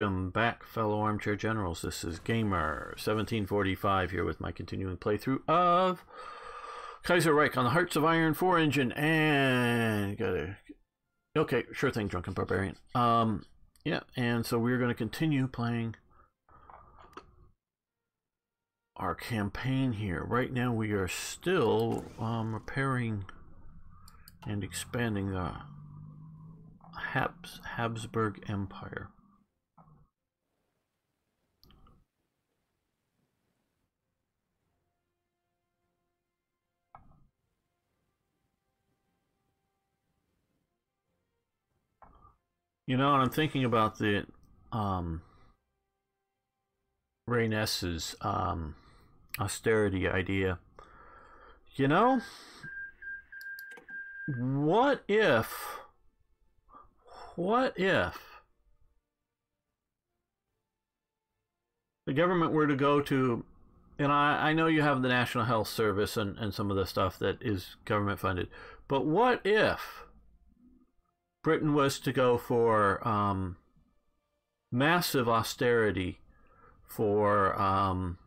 Welcome back, fellow armchair generals. This is Gamer1745 here with my continuing playthrough of Kaiserreich on the Hearts of Iron 4 engine. And gotta. Okay, sure thing, Drunken Barbarian. Um, yeah, and so we're going to continue playing our campaign here. Right now, we are still um, repairing and expanding the Habs Habsburg Empire. You know, and I'm thinking about the um, Ray Ness's um, austerity idea. You know, what if, what if the government were to go to, and I, I know you have the National Health Service and, and some of the stuff that is government funded, but what if Britain was to go for um, massive austerity for um,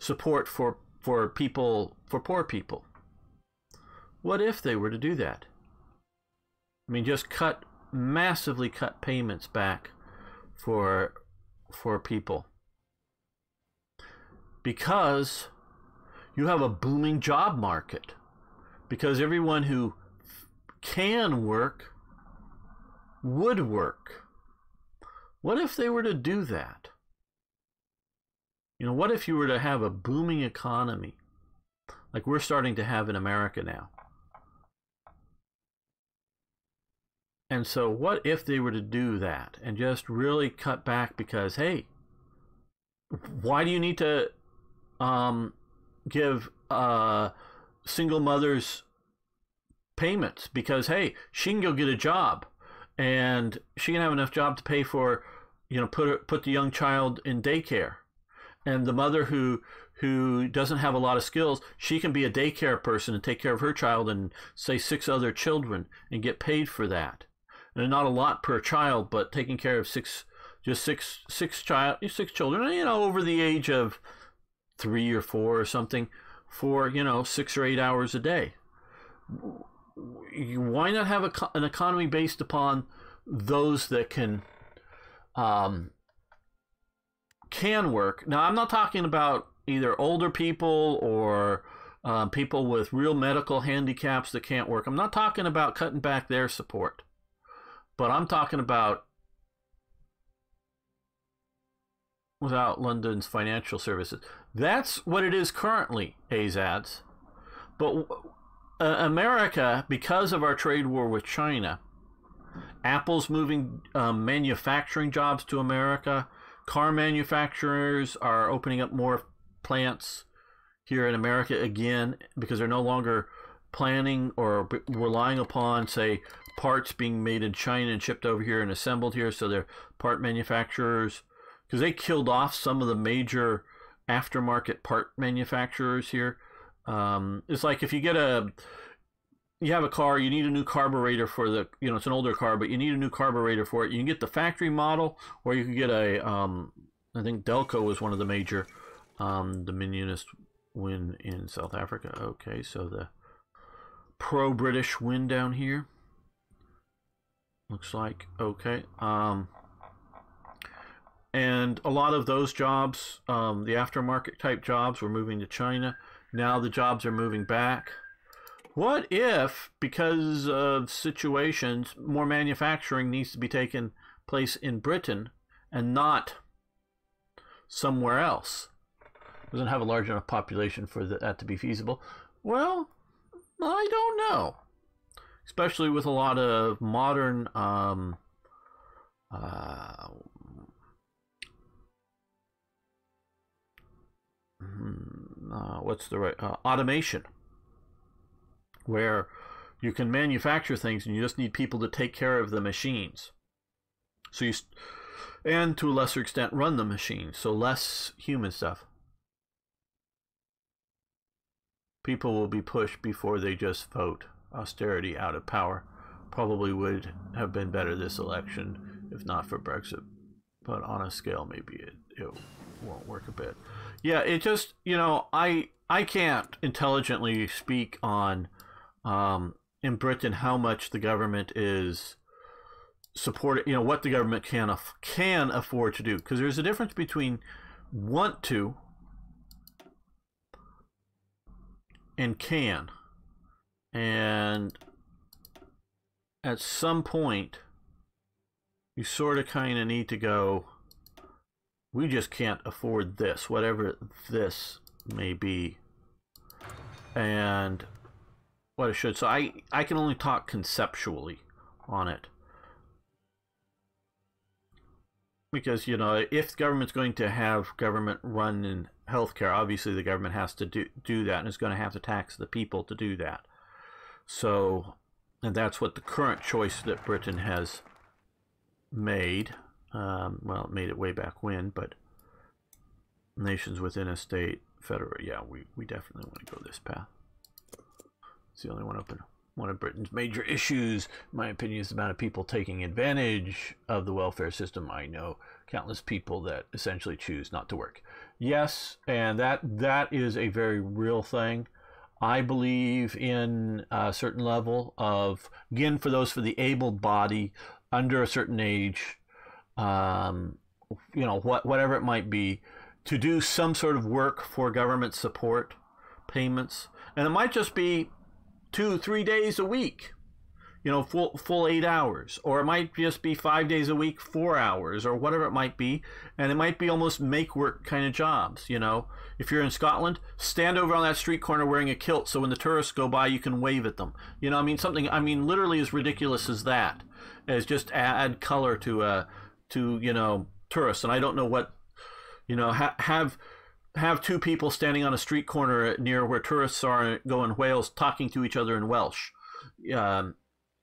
support for for people for poor people. What if they were to do that? I mean, just cut massively cut payments back for for people because you have a booming job market because everyone who can work would work. What if they were to do that? You know, what if you were to have a booming economy like we're starting to have in America now? And so, what if they were to do that and just really cut back because, hey, why do you need to um, give uh, single mothers payments? Because, hey, she can go get a job and she can have enough job to pay for, you know, put put the young child in daycare, and the mother who who doesn't have a lot of skills, she can be a daycare person and take care of her child and say six other children and get paid for that, and not a lot per child, but taking care of six just six six child six children, you know, over the age of three or four or something, for you know six or eight hours a day why not have a, an economy based upon those that can um, can work? Now, I'm not talking about either older people or uh, people with real medical handicaps that can't work. I'm not talking about cutting back their support, but I'm talking about without London's financial services. That's what it is currently, AZADS. But uh, America, because of our trade war with China, Apple's moving um, manufacturing jobs to America. Car manufacturers are opening up more plants here in America again because they're no longer planning or relying upon, say, parts being made in China and shipped over here and assembled here. So they're part manufacturers because they killed off some of the major aftermarket part manufacturers here. Um, it's like if you get a you have a car, you need a new carburetor for the, you know, it's an older car, but you need a new carburetor for it. You can get the factory model, or you can get a, um, I think Delco was one of the major um, Dominionist win in South Africa. Okay, so the pro-British win down here. Looks like, okay. Um, and a lot of those jobs, um, the aftermarket type jobs, were moving to China. Now the jobs are moving back. What if, because of situations, more manufacturing needs to be taken place in Britain and not somewhere else? Doesn't have a large enough population for that to be feasible. Well, I don't know. Especially with a lot of modern um, uh, hmm, uh, what's the right uh, automation where you can manufacture things and you just need people to take care of the machines. So you and to a lesser extent run the machine so less human stuff. People will be pushed before they just vote. Austerity out of power probably would have been better this election if not for brexit but on a scale, maybe it, it won't work a bit. Yeah, it just you know I I can't intelligently speak on um, in Britain how much the government is supporting. You know what the government can af- can afford to do because there's a difference between want to and can, and at some point you sort of kind of need to go we just can't afford this, whatever this may be. And what it should. So I, I can only talk conceptually on it. Because, you know, if the government's going to have government run in healthcare, obviously the government has to do, do that and is going to have to tax the people to do that. So, and that's what the current choice that Britain has made. Um, well, it made it way back when, but nations within a state, federal, yeah, we, we definitely want to go this path. It's the only one open. One of Britain's major issues, in my opinion, is the amount of people taking advantage of the welfare system. I know countless people that essentially choose not to work. Yes, and that that is a very real thing. I believe in a certain level of again for those for the able body under a certain age um, you know, what, whatever it might be, to do some sort of work for government support payments. And it might just be two, three days a week, you know, full, full eight hours. Or it might just be five days a week, four hours, or whatever it might be. And it might be almost make work kind of jobs, you know. If you're in Scotland, stand over on that street corner wearing a kilt so when the tourists go by, you can wave at them. You know, I mean, something, I mean, literally as ridiculous as that, as just add color to a to you know tourists, and I don't know what you know ha- have have two people standing on a street corner near where tourists are going Wales talking to each other in Welsh, um,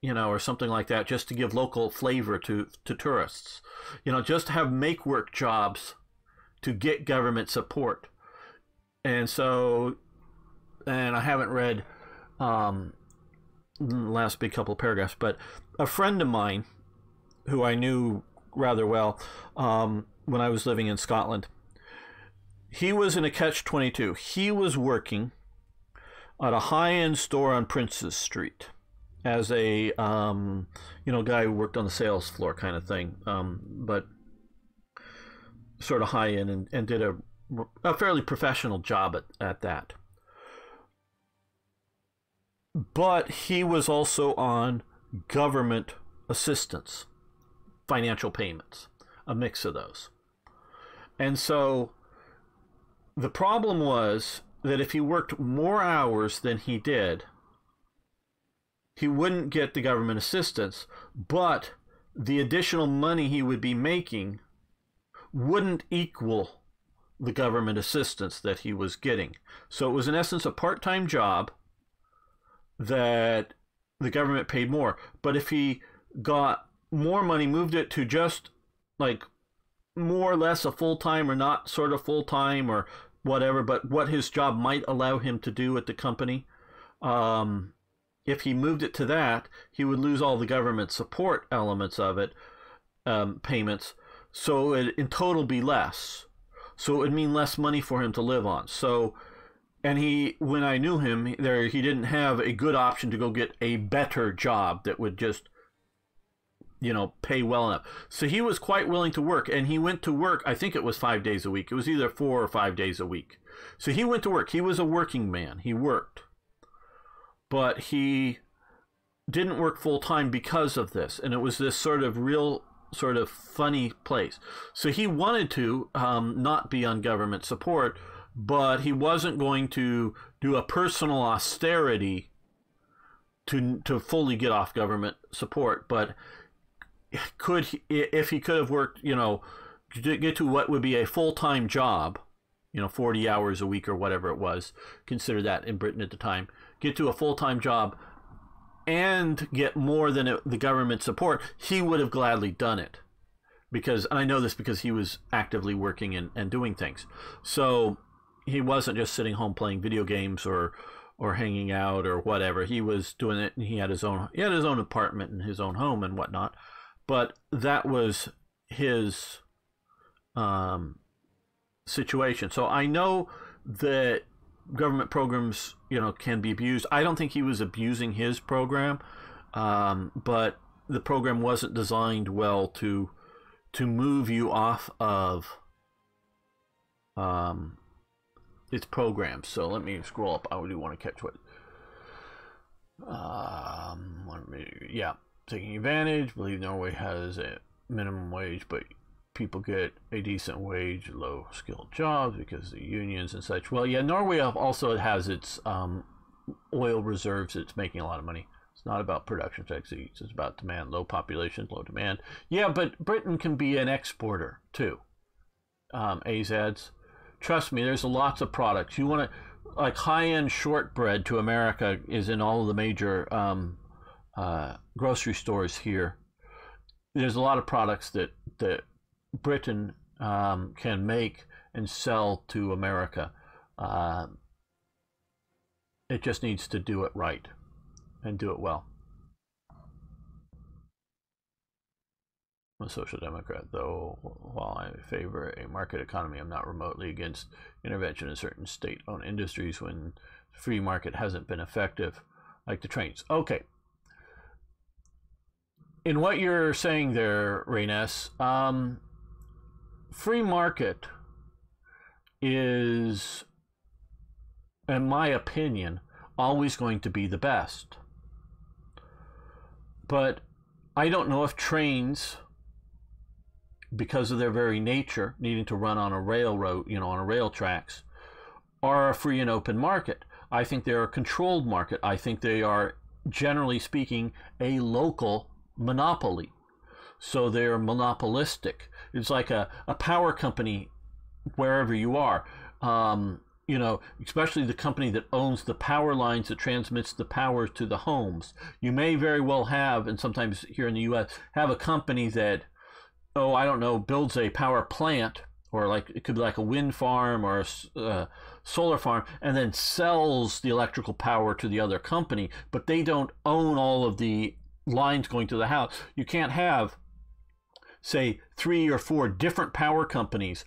you know, or something like that, just to give local flavor to to tourists. You know, just have make work jobs to get government support, and so, and I haven't read um, the last big couple of paragraphs, but a friend of mine who I knew rather well um, when I was living in Scotland. He was in a catch 22. He was working at a high end store on Princes Street as a um, you know guy who worked on the sales floor kind of thing, um, but sort of high end and, and did a, a fairly professional job at, at that. But he was also on government assistance financial payments, a mix of those. And so the problem was that if he worked more hours than he did, he wouldn't get the government assistance, but the additional money he would be making wouldn't equal the government assistance that he was getting. So it was, in essence, a part time job that the government paid more. But if he got more money, moved it to just like more or less a full time or not sort of full time or whatever, but what his job might allow him to do at the company. Um, if he moved it to that, he would lose all the government support elements of it, um, payments. So it in total be less. So it would mean less money for him to live on. So, and he, when I knew him, there he didn't have a good option to go get a better job that would just you know, pay well enough. So he was quite willing to work, and he went to work. I think it was five days a week. It was either four or five days a week. So he went to work. He was a working man. He worked, but he didn't work full time because of this, and it was this sort of real sort of funny place. So he wanted to um, not be on government support, but he wasn't going to do a personal austerity to to fully get off government support, but could if he could have worked, you know, to get to what would be a full time job, you know, 40 hours a week or whatever it was, consider that in Britain at the time, get to a full time job and get more than the government support, he would have gladly done it. Because, and I know this because he was actively working and, and doing things. So he wasn't just sitting home playing video games or, or hanging out or whatever. He was doing it and he had his own, he had his own apartment and his own home and whatnot but that was his um, situation. So I know that government programs, you know, can be abused. I don't think he was abusing his program, um, but the program wasn't designed well to to move you off of um, its programs. So let me scroll up. I do want to catch what. Um, yeah, taking advantage. Believe Norway has a minimum wage, but people get a decent wage, low skilled jobs because the unions and such. Well, yeah, Norway also has its um, oil reserves. It's making a lot of money. It's not about production techniques. It's about demand, low population, low demand. Yeah, but Britain can be an exporter too. Um, AZADs. Trust me, there's lots of products. You want to, like high end shortbread to America is in all the major um, uh, grocery stores here. There's a lot of products that, that Britain um, can make and sell to America. Uh, it just needs to do it right and do it well. I'm a social democrat, though while I favor a market economy, I'm not remotely against intervention in certain state owned industries when free market hasn't been effective, like the trains. Okay. In what you're saying there, Reynes, um, free market is, in my opinion, always going to be the best. But I don't know if trains, because of their very nature, needing to run on a railroad, you know, on a rail tracks, are a free and open market. I think they're a controlled market. I think they are, generally speaking, a local monopoly. So they're monopolistic. It's like a, a power company wherever you are. Um, you know, especially the company that owns the power lines that transmits the power to the homes. You may very well have, and sometimes here in the U.S., have a company that, oh, I don't know, builds a power plant, or like it could be like a wind farm or a uh, solar farm, and then sells the electrical power to the other company, but they don't own all of the lines going to the house. You can't have say, three or four different power companies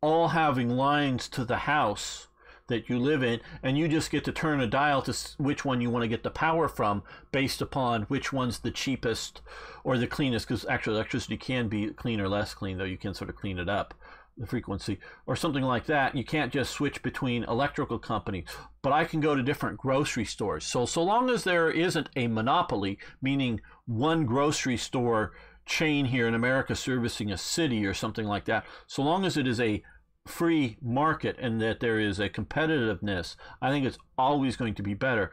all having lines to the house that you live in, and you just get to turn a dial to which one you want to get the power from based upon which one's the cheapest or the cleanest, because actually electricity can be clean or less clean, though you can sort of clean it up, the frequency, or something like that. You can't just switch between electrical companies, but I can go to different grocery stores. So, so long as there isn't a monopoly, meaning one grocery store chain here in America servicing a city or something like that, so long as it is a free market and that there is a competitiveness, I think it's always going to be better.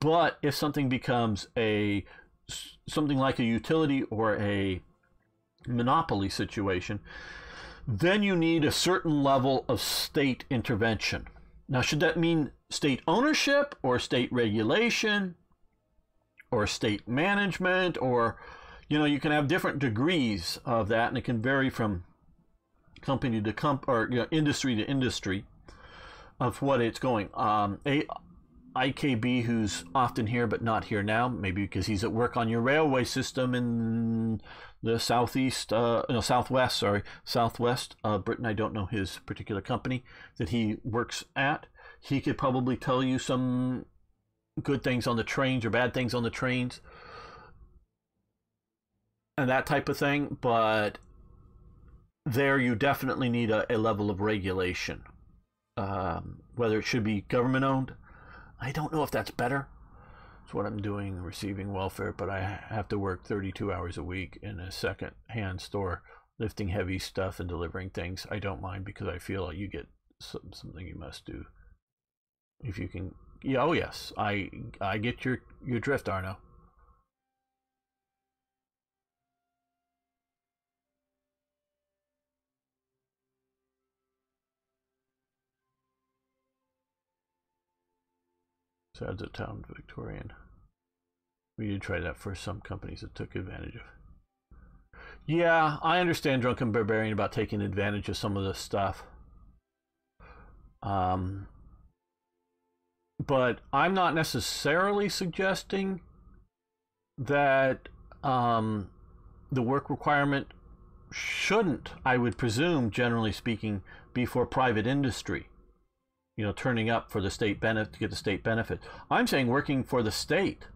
But if something becomes a something like a utility or a monopoly situation, then you need a certain level of state intervention. Now, should that mean state ownership or state regulation or state management or you know, you can have different degrees of that, and it can vary from company to comp or you know, industry to industry of what it's going. Um, a IKB, who's often here but not here now, maybe because he's at work on your railway system in the southeast, uh, no, southwest, sorry, southwest uh, Britain. I don't know his particular company that he works at. He could probably tell you some good things on the trains or bad things on the trains and that type of thing, but there you definitely need a, a level of regulation. Um, whether it should be government owned, I don't know if that's better. It's what I'm doing, receiving welfare, but I have to work 32 hours a week in a second hand store, lifting heavy stuff and delivering things. I don't mind because I feel like you get some, something you must do. If you can, yeah, oh yes, I I get your your drift, Arno. So a town Victorian. We did try that for some companies that took advantage of. Yeah, I understand Drunken Barbarian about taking advantage of some of this stuff. Um, but I'm not necessarily suggesting that um, the work requirement shouldn't, I would presume, generally speaking, be for private industry. You know, turning up for the state benefit to get the state benefit. I'm saying working for the state.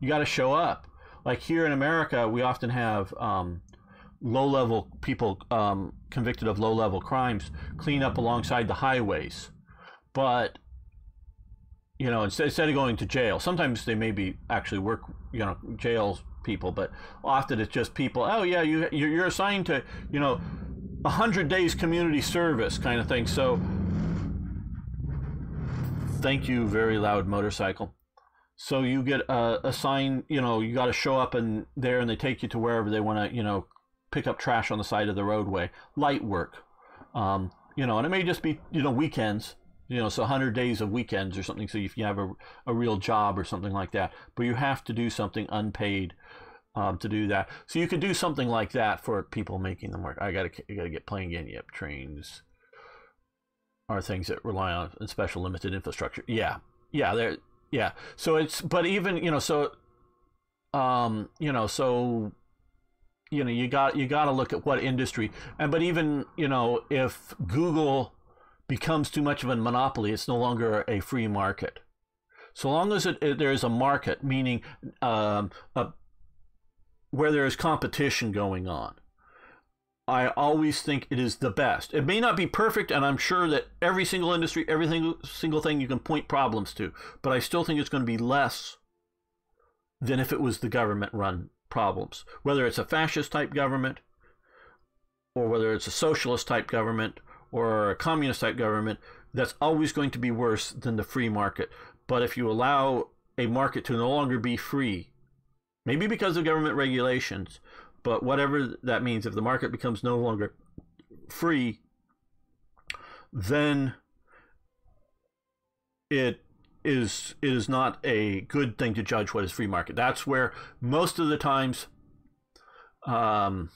You got to show up. Like here in America, we often have um, low-level people um, convicted of low-level crimes clean up alongside the highways, but you know, instead, instead of going to jail, sometimes they maybe actually work, you know, jails people, but often it's just people. Oh yeah, you you're assigned to you know, hundred days community service kind of thing. So, thank you, very loud motorcycle. So you get uh, assigned, you know, you got to show up and there, and they take you to wherever they want to, you know, pick up trash on the side of the roadway, light work, um, you know, and it may just be, you know, weekends, you know, so 100 days of weekends or something. So if you have a, a real job or something like that, but you have to do something unpaid um, to do that. So you could do something like that for people making them work. I gotta, I gotta get playing again. Yep, trains are things that rely on special limited infrastructure. Yeah, yeah, there, yeah. So it's, but even you know, so, um, you know, so you know you got you got to look at what industry and but even you know if google becomes too much of a monopoly it's no longer a free market so long as it, it there is a market meaning um, a, where there is competition going on i always think it is the best it may not be perfect and i'm sure that every single industry every single, thing you can point problems to but i still think it's going to be less than if it was the government run problems, whether it's a fascist type government or whether it's a socialist type government or a communist type government, that's always going to be worse than the free market. But if you allow a market to no longer be free, maybe because of government regulations, but whatever that means, if the market becomes no longer free, then it is is not a good thing to judge what is free market. That's where most of the times, um,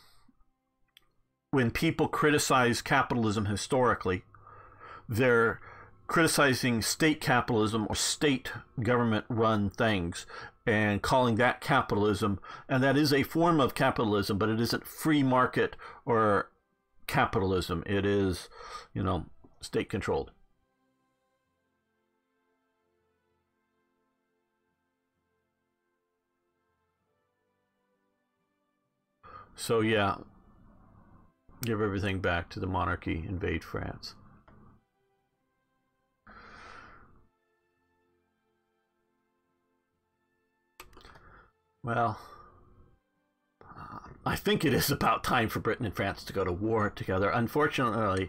when people criticize capitalism historically, they're criticizing state capitalism or state government run things and calling that capitalism. And that is a form of capitalism, but it isn't free market or capitalism. It is, you know, state controlled. So yeah, give everything back to the monarchy, invade France. Well, uh, I think it is about time for Britain and France to go to war together. Unfortunately,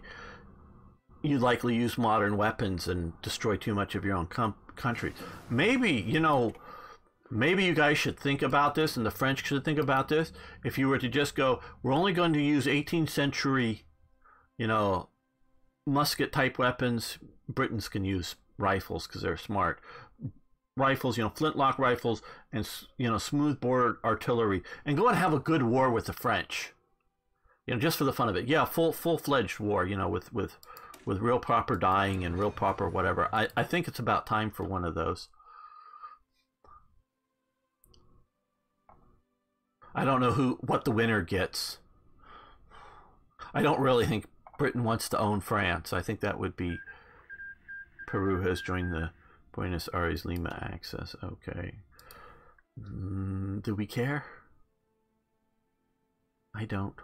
you likely use modern weapons and destroy too much of your own country. Maybe, you know, maybe you guys should think about this and the French should think about this. If you were to just go, we're only going to use 18th century, you know, musket type weapons. Britons can use rifles because they're smart. Rifles, you know, flintlock rifles and, you know, smoothbore artillery and go and have a good war with the French. You know, just for the fun of it. Yeah, full full fledged war, you know, with, with, with real proper dying and real proper whatever. I, I think it's about time for one of those. I don't know who what the winner gets. I don't really think Britain wants to own France. I think that would be Peru has joined the Buenos Aires Lima axis. Okay. Mm, do we care? I don't.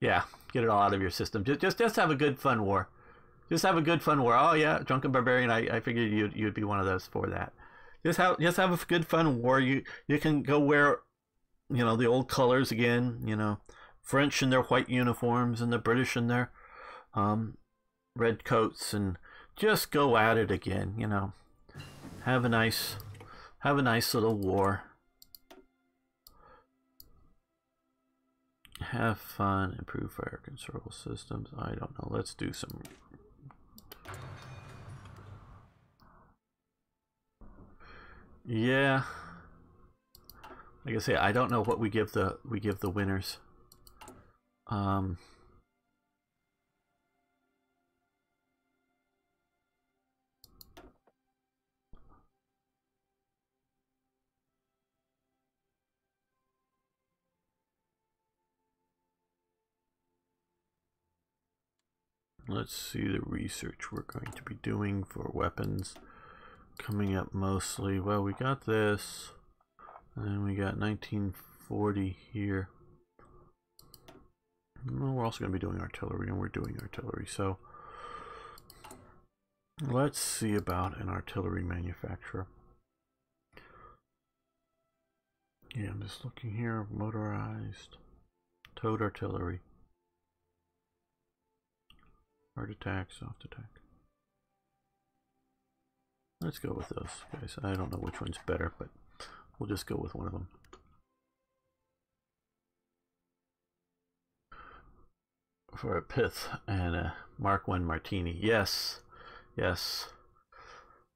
Yeah, get it all out of your system. Just, just, just have a good, fun war. Just have a good, fun war. Oh yeah, drunken barbarian. I, I figured you'd, you'd be one of those for that just have just have a good fun war. You you can go wear, you know, the old colors again. You know, French in their white uniforms and the British in their um, red coats, and just go at it again. You know, have a nice have a nice little war. Have fun, improve fire control systems. I don't know. Let's do some Yeah. Like I say, I don't know what we give the we give the winners. Um let's see the research we're going to be doing for weapons coming up mostly. Well, we got this, and then we got 1940 here. Well, we're also going to be doing artillery, and we're doing artillery, so let's see about an artillery manufacturer. Yeah, I'm just looking here, motorized, towed artillery. Hard attack, soft attack. Let's go with those guys. I don't know which one's better, but we'll just go with one of them. For a pith and a Mark 1 martini. Yes, yes.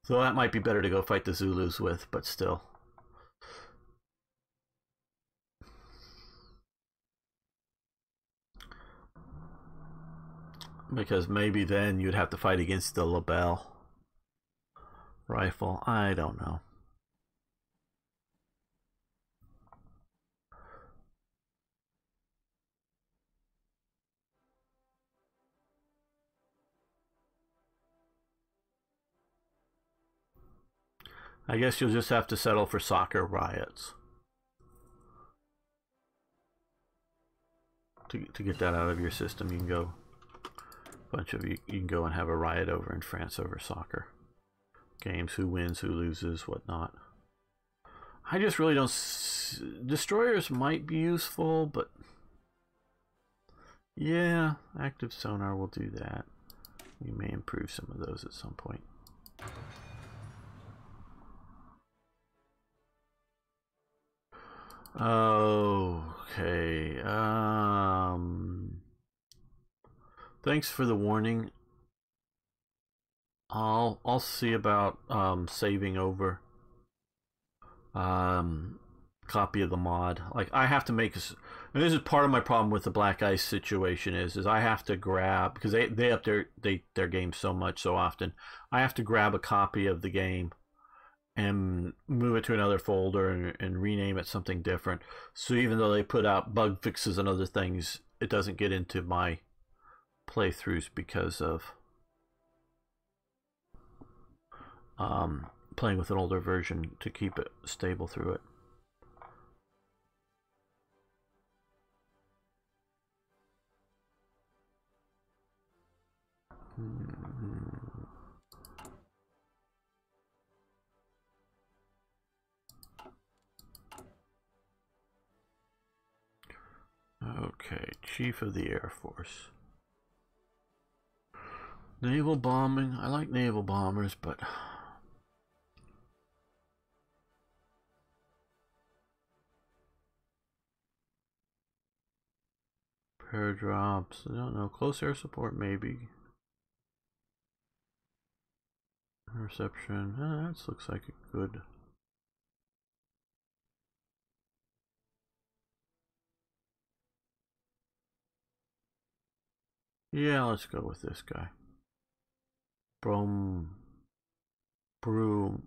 So that might be better to go fight the Zulus with, but still. Because maybe then you'd have to fight against the Lebel rifle. I don't know. I guess you'll just have to settle for soccer riots. To, to get that out of your system, you can go bunch of you, you can go and have a riot over in France over soccer games, who wins, who loses, whatnot. I just really don't. Destroyers might be useful, but yeah, active sonar will do that. We may improve some of those at some point. Okay. Um. Thanks for the warning. I'll I'll see about um, saving over um, copy of the mod. Like I have to make this, and this is part of my problem with the Black Ice situation is is I have to grab because they they up their they their game so much so often. I have to grab a copy of the game and move it to another folder and, and rename it something different. So even though they put out bug fixes and other things, it doesn't get into my playthroughs because of um, playing with an older version to keep it stable through it. Okay, Chief of the Air Force. Naval bombing. I like naval bombers, but Pair drops. I don't know. Close air support, maybe. Reception. Eh, that looks like a good. Yeah, let's go with this guy. Brom. Brew.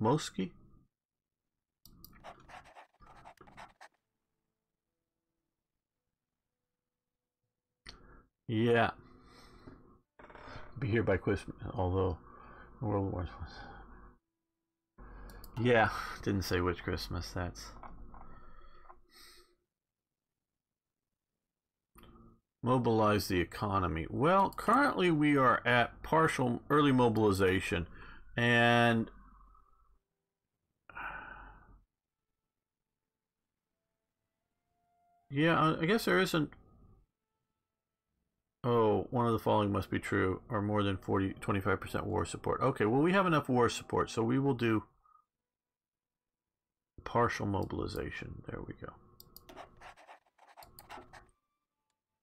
Moski? Yeah. Be here by Christmas, although World War Yeah, didn't say which Christmas, that's... Mobilize the economy. Well, currently we are at partial early mobilization, and yeah, I guess there isn't Oh, one of the following must be true, or more than 40, 25% war support. Okay, well, we have enough war support, so we will do partial mobilization. There we go.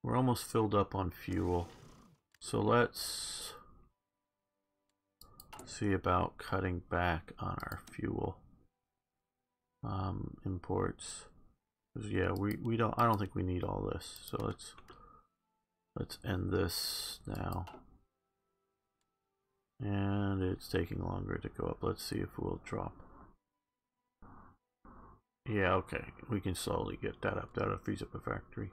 We're almost filled up on fuel. So let's see about cutting back on our fuel um, imports. Yeah, we, we don't, I don't think we need all this. So let's Let's end this now. And it's taking longer to go up. Let's see if we'll drop. Yeah, okay. We can slowly get that up. That'll freeze up the factory.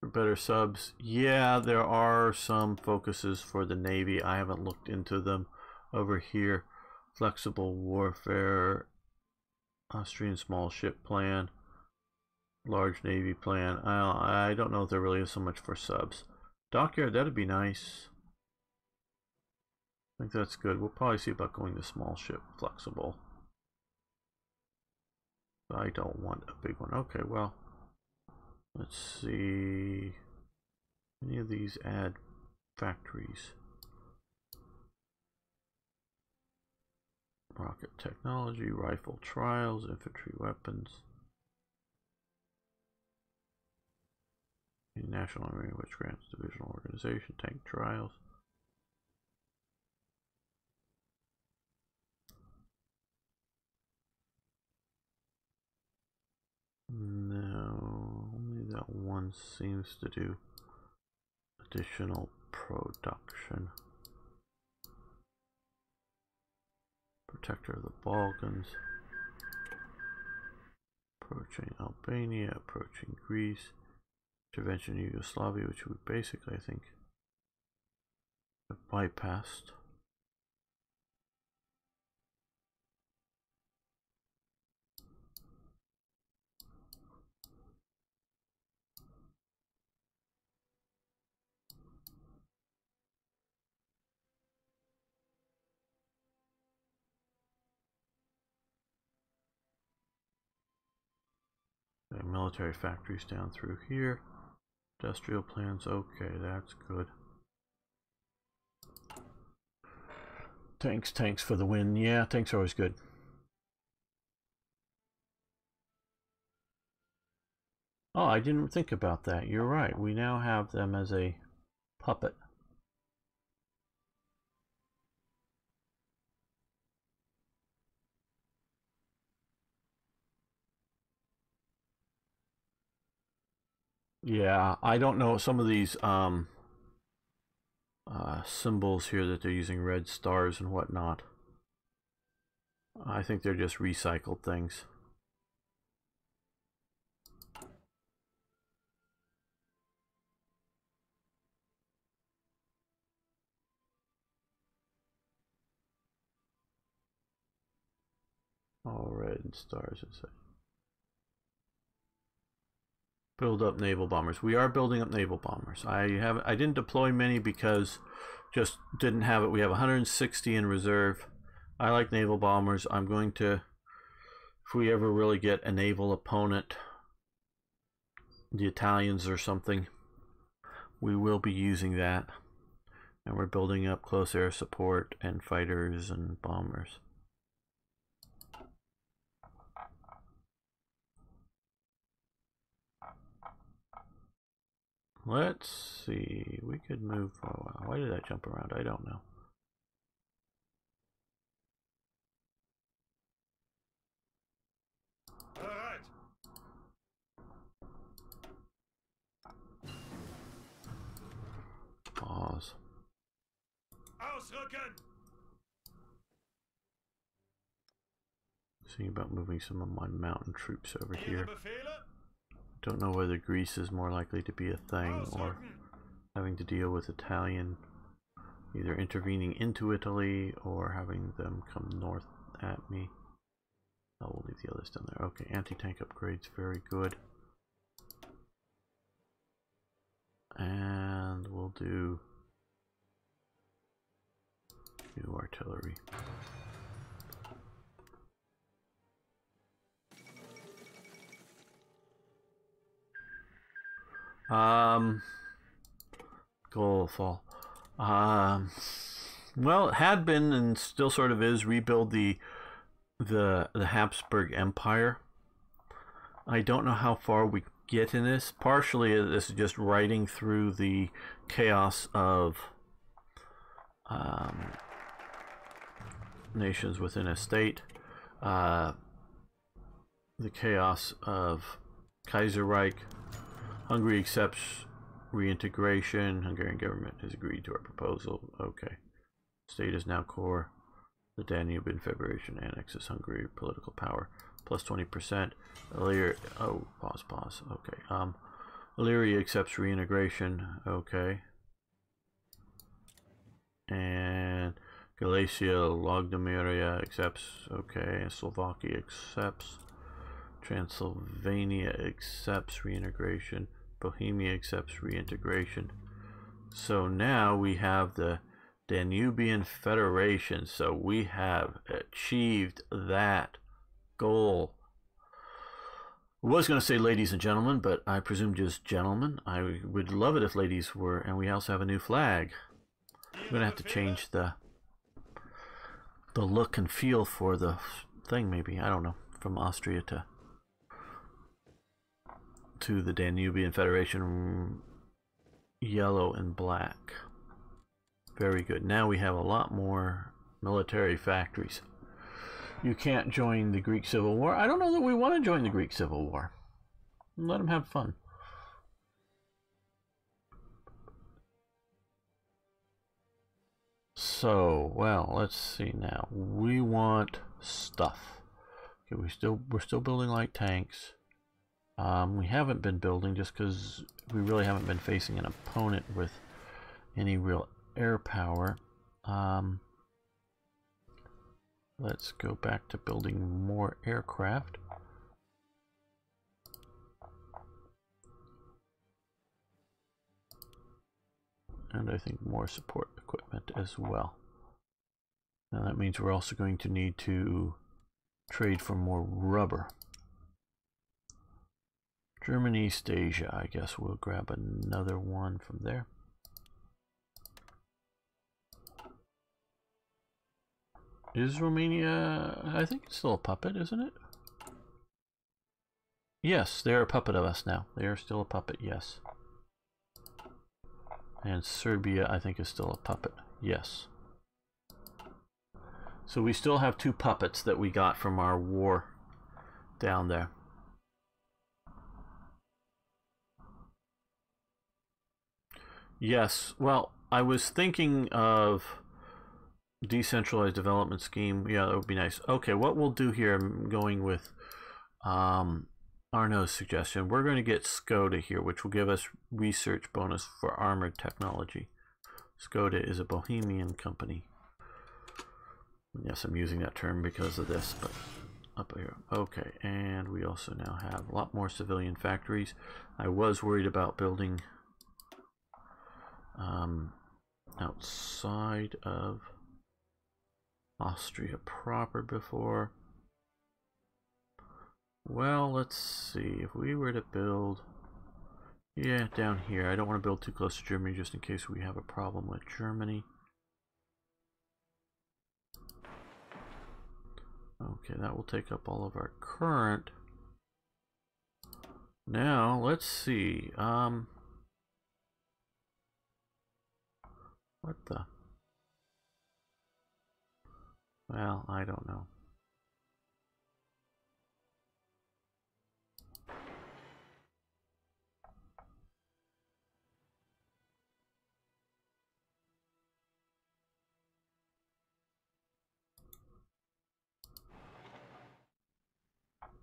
For better subs, yeah, there are some focuses for the Navy. I haven't looked into them over here. Flexible warfare, Austrian small ship plan, large Navy plan. I, I don't know if there really is so much for subs. Dockyard, that'd be nice. I think that's good. We'll probably see about going to small ship flexible. I don't want a big one. Okay, well, let's see. Any of these add factories? Rocket technology, rifle trials, infantry weapons. National Army, which grants divisional organization, tank trials. No, that one seems to do additional production. Protector of the Balkans. Approaching Albania, approaching Greece. Intervention in Yugoslavia, which we basically, I think, have bypassed. Military factories down through here. Industrial plans, okay, that's good. Tanks, tanks for the win. Yeah, tanks are always good. Oh, I didn't think about that. You're right. We now have them as a puppet. Yeah, I don't know some of these um, uh, symbols here that they're using red stars and whatnot. I think they're just recycled things. All red stars and such. Build up naval bombers. We are building up naval bombers. I have I didn't deploy many because just didn't have it. We have 160 in reserve. I like naval bombers. I'm going to if we ever really get a naval opponent, the Italians or something, we will be using that. And we're building up close air support and fighters and bombers. Let's see. We could move for a while. Why did I jump around? I don't know. Pause. Ausrücken! Thinking about moving some of my mountain troops over here. Don't know whether Greece is more likely to be a thing oh, or having to deal with Italian either intervening into Italy or having them come north at me. Oh, I will leave the others down there. Okay, anti-tank upgrades, very good. And we'll do new artillery. Um, goal fall. Um, well, it had been and still sort of is rebuild the the the Habsburg Empire. I don't know how far we get in this. Partially, this is just writing through the chaos of um, nations within a state, uh, the chaos of Kaiserreich, Hungary accepts reintegration. Hungarian government has agreed to our proposal. Okay. State is now core. The Danubian Federation annexes Hungary political power. Plus 20%. Earlier, oh, pause, pause. Okay. Um, Illyria accepts reintegration. Okay. And Galicia, Lodomeria accepts. Okay. Slovakia accepts. Transylvania accepts reintegration. Bohemia accepts reintegration. So now we have the Danubian Federation. So we have achieved that goal. I was going to say ladies and gentlemen, but I presume just gentlemen. I would love it if ladies were, and we also have a new flag. I'm going to have to change the the look and feel for the thing maybe. I don't know. From Austria to to the Danubian Federation yellow and black. Very good. Now we have a lot more military factories. You can't join the Greek Civil War. I don't know that we want to join the Greek Civil War. Let them have fun. So, well, let's see now. We want stuff. Okay, we still we're still building light tanks. Um, we haven't been building just because we really haven't been facing an opponent with any real air power. Um, let's go back to building more aircraft. And I think more support equipment as well. Now that means we're also going to need to trade for more rubber. Germany, East Asia, I guess we'll grab another one from there. Is Romania, I think it's still a puppet, isn't it? Yes, they're a puppet of us now. They are still a puppet, yes. And Serbia, I think, is still a puppet, yes. So we still have two puppets that we got from our war down there. Yes, well, I was thinking of decentralized development scheme. Yeah, that would be nice. Okay, what we'll do here, I'm going with um, Arno's suggestion. We're going to get Skoda here, which will give us research bonus for armored technology. Skoda is a Bohemian company. Yes, I'm using that term because of this, but up here. Okay, and we also now have a lot more civilian factories. I was worried about building um, outside of Austria proper before. Well, let's see. If we were to build... Yeah, down here. I don't want to build too close to Germany just in case we have a problem with Germany. Okay, that will take up all of our current. Now, let's see. Um, What the? Well, I don't know.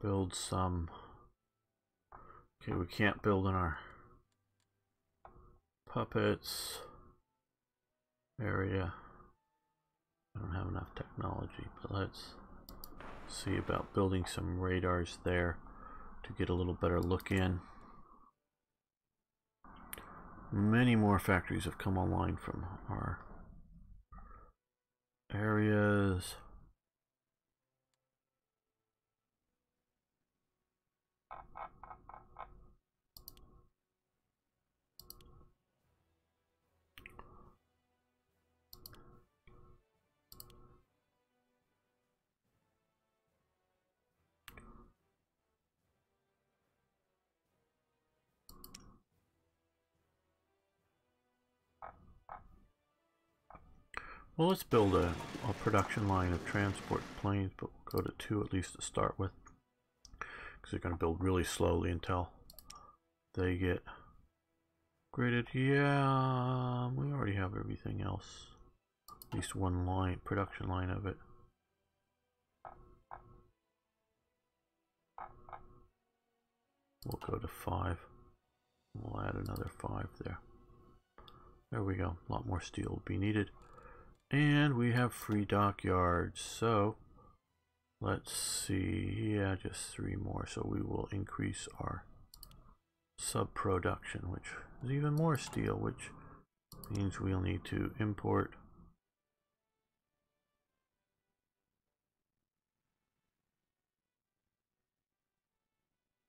Build some. Okay, we can't build in our puppets area. I don't have enough technology, but let's see about building some radars there to get a little better look in. Many more factories have come online from our areas. Well, let's build a, a production line of transport planes, but we'll go to two at least to start with. Because they're going to build really slowly until they get graded. Yeah, we already have everything else. At least one line, production line of it. We'll go to five. We'll add another five there. There we go. A lot more steel will be needed. And we have free dockyards. So let's see. Yeah, just three more. So we will increase our sub production, which is even more steel, which means we'll need to import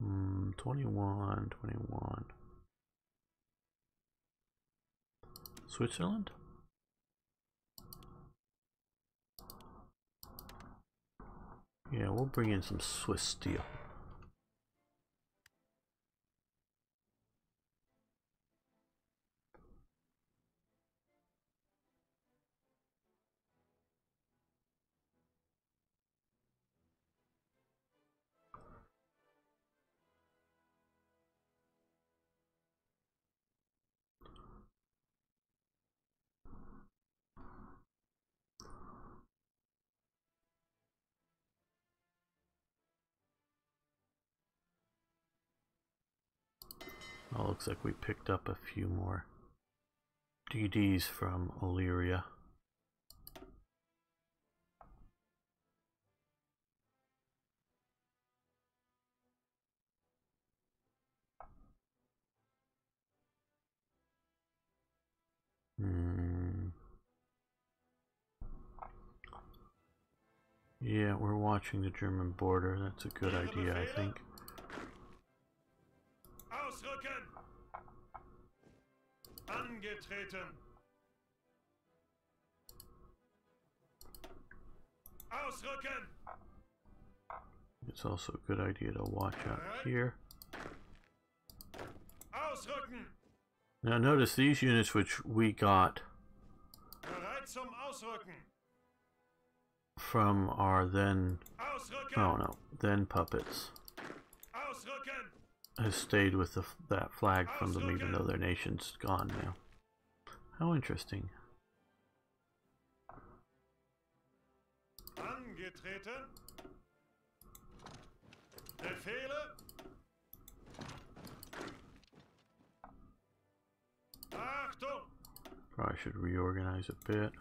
Mm, 21, 21. Switzerland? Yeah, we'll bring in some Swiss steel. Oh, looks like we picked up a few more DDs from Illyria. Hmm. Yeah, we're watching the German border. That's a good idea, I think. Ausrücken! Angetreten! Ausrücken! It's also a good idea to watch out here. Ausrücken! Now notice these units which we got zum Ausrücken! from our then, oh no, then puppets Ausrücken! Has stayed with the, that flag from them even though their nation's gone now. How interesting. Angetreten! Befehle! Achtung! Probably should reorganize a bit.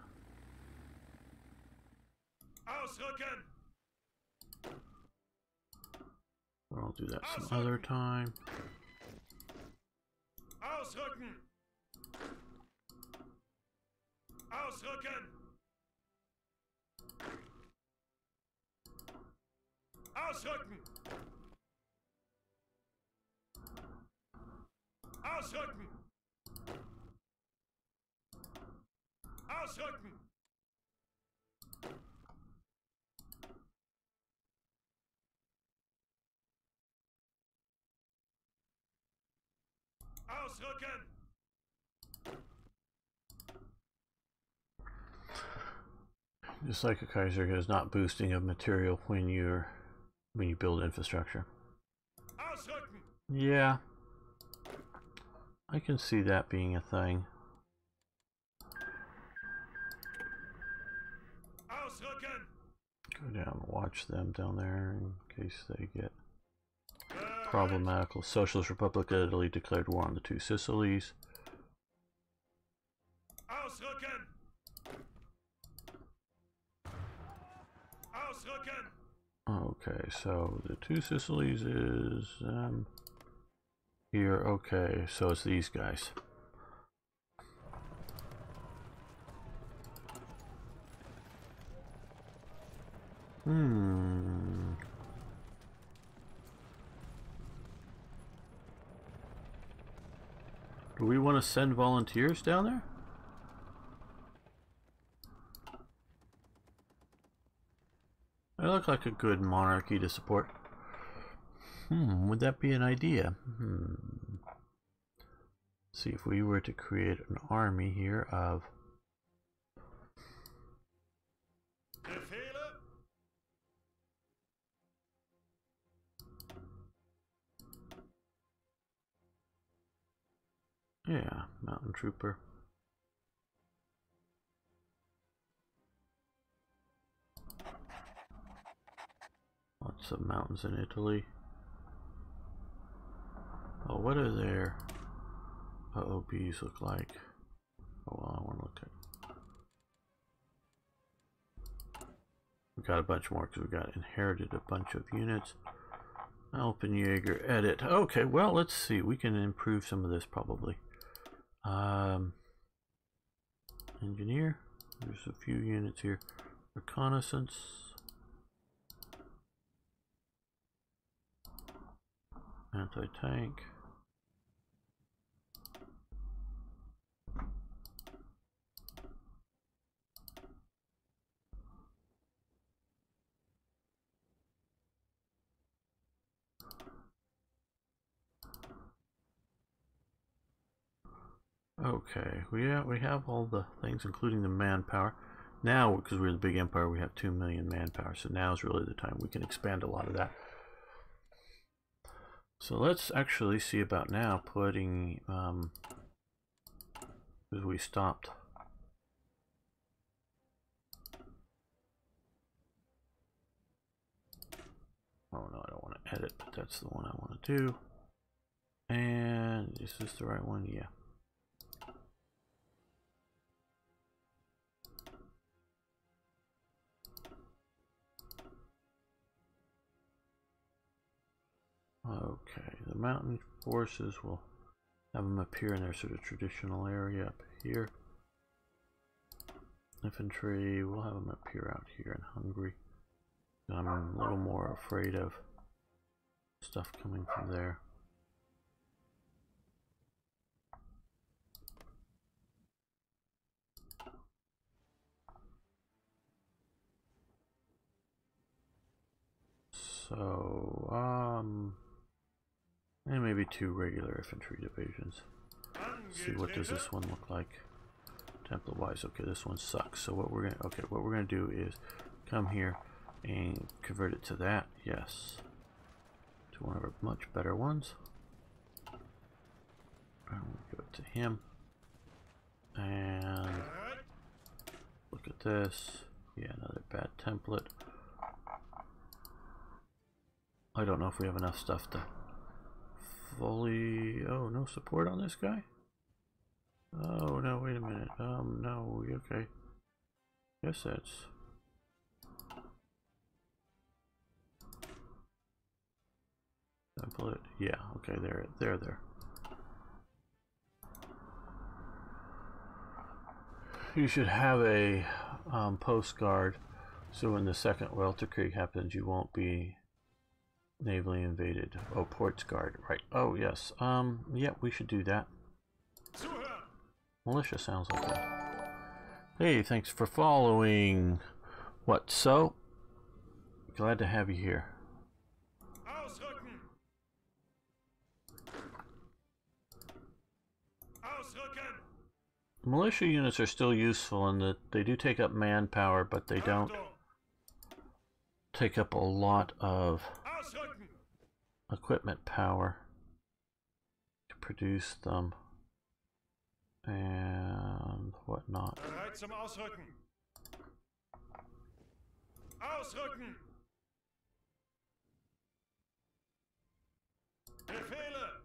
Ausrücken! Or I'll do that some other time. Ausrücken! Ausrücken! Ausrücken! Ausrücken! Ausrücken! Ausrücken! Just like a Kaiser is not boosting of material when you're when you build infrastructure. Ausrücken! Yeah. I can see that being a thing. Ausrücken! Go down and watch them down there in case they get! Problematical. Socialist Republic of Italy declared war on the two Sicilies. Ausrücken! Ausrücken! Okay, so the two Sicilies is um here. Okay, so it's these guys. Hmm. Do we want to send volunteers down there? They look like a good monarchy to support. Hmm, would that be an idea? Hmm. See if we were to create an army here of yeah, mountain trooper. Lots of mountains in Italy. Oh, what are what OBs look like. Oh, well, I want to look at. We got a bunch more because we got inherited a bunch of units. Alpenjaeger edit. Okay, well, let's see. We can improve some of this probably. Um, engineer. There's a few units here. Reconnaissance. Anti-tank. Okay, we have, we have all the things, including the manpower. Now, because we're the big empire, we have 2 million manpower, so now is really the time we can expand a lot of that. So let's actually see about now putting, um, we stopped. Oh no, I don't want to edit, but that's the one I want to do. And this is this the right one? Yeah. Okay, the mountain forces will have them appear in their sort of traditional area up here. Infantry, we'll have them appear out here in Hungary. I'm a little more afraid of stuff coming from there. So, um, and maybe two regular infantry divisions. see what does this one look like? Template wise, okay, this one sucks. So what we're gonna okay, what we're gonna do is come here and convert it to that. Yes, to one of our much better ones. We'll give it to him. And look at this. Yeah, another bad template. I don't know if we have enough stuff to fully... Oh, no support on this guy? Oh, no, wait a minute. Um, no, okay. Guess that's... Template. Yeah, okay, there, there, there. You should have a um, postcard so when the second Welterkrieg happens you won't be Navally invaded. Oh, ports guard. Right. Oh, yes. Um, yeah, we should do that. Militia sounds like that. Hey, thanks for following. What, so? Glad to have you here. Militia units are still useful in that they do take up manpower, but they don't take up a lot of! Equipment power to produce them and whatnot. Bereit zum Ausrücken! Ausrücken! Befehle!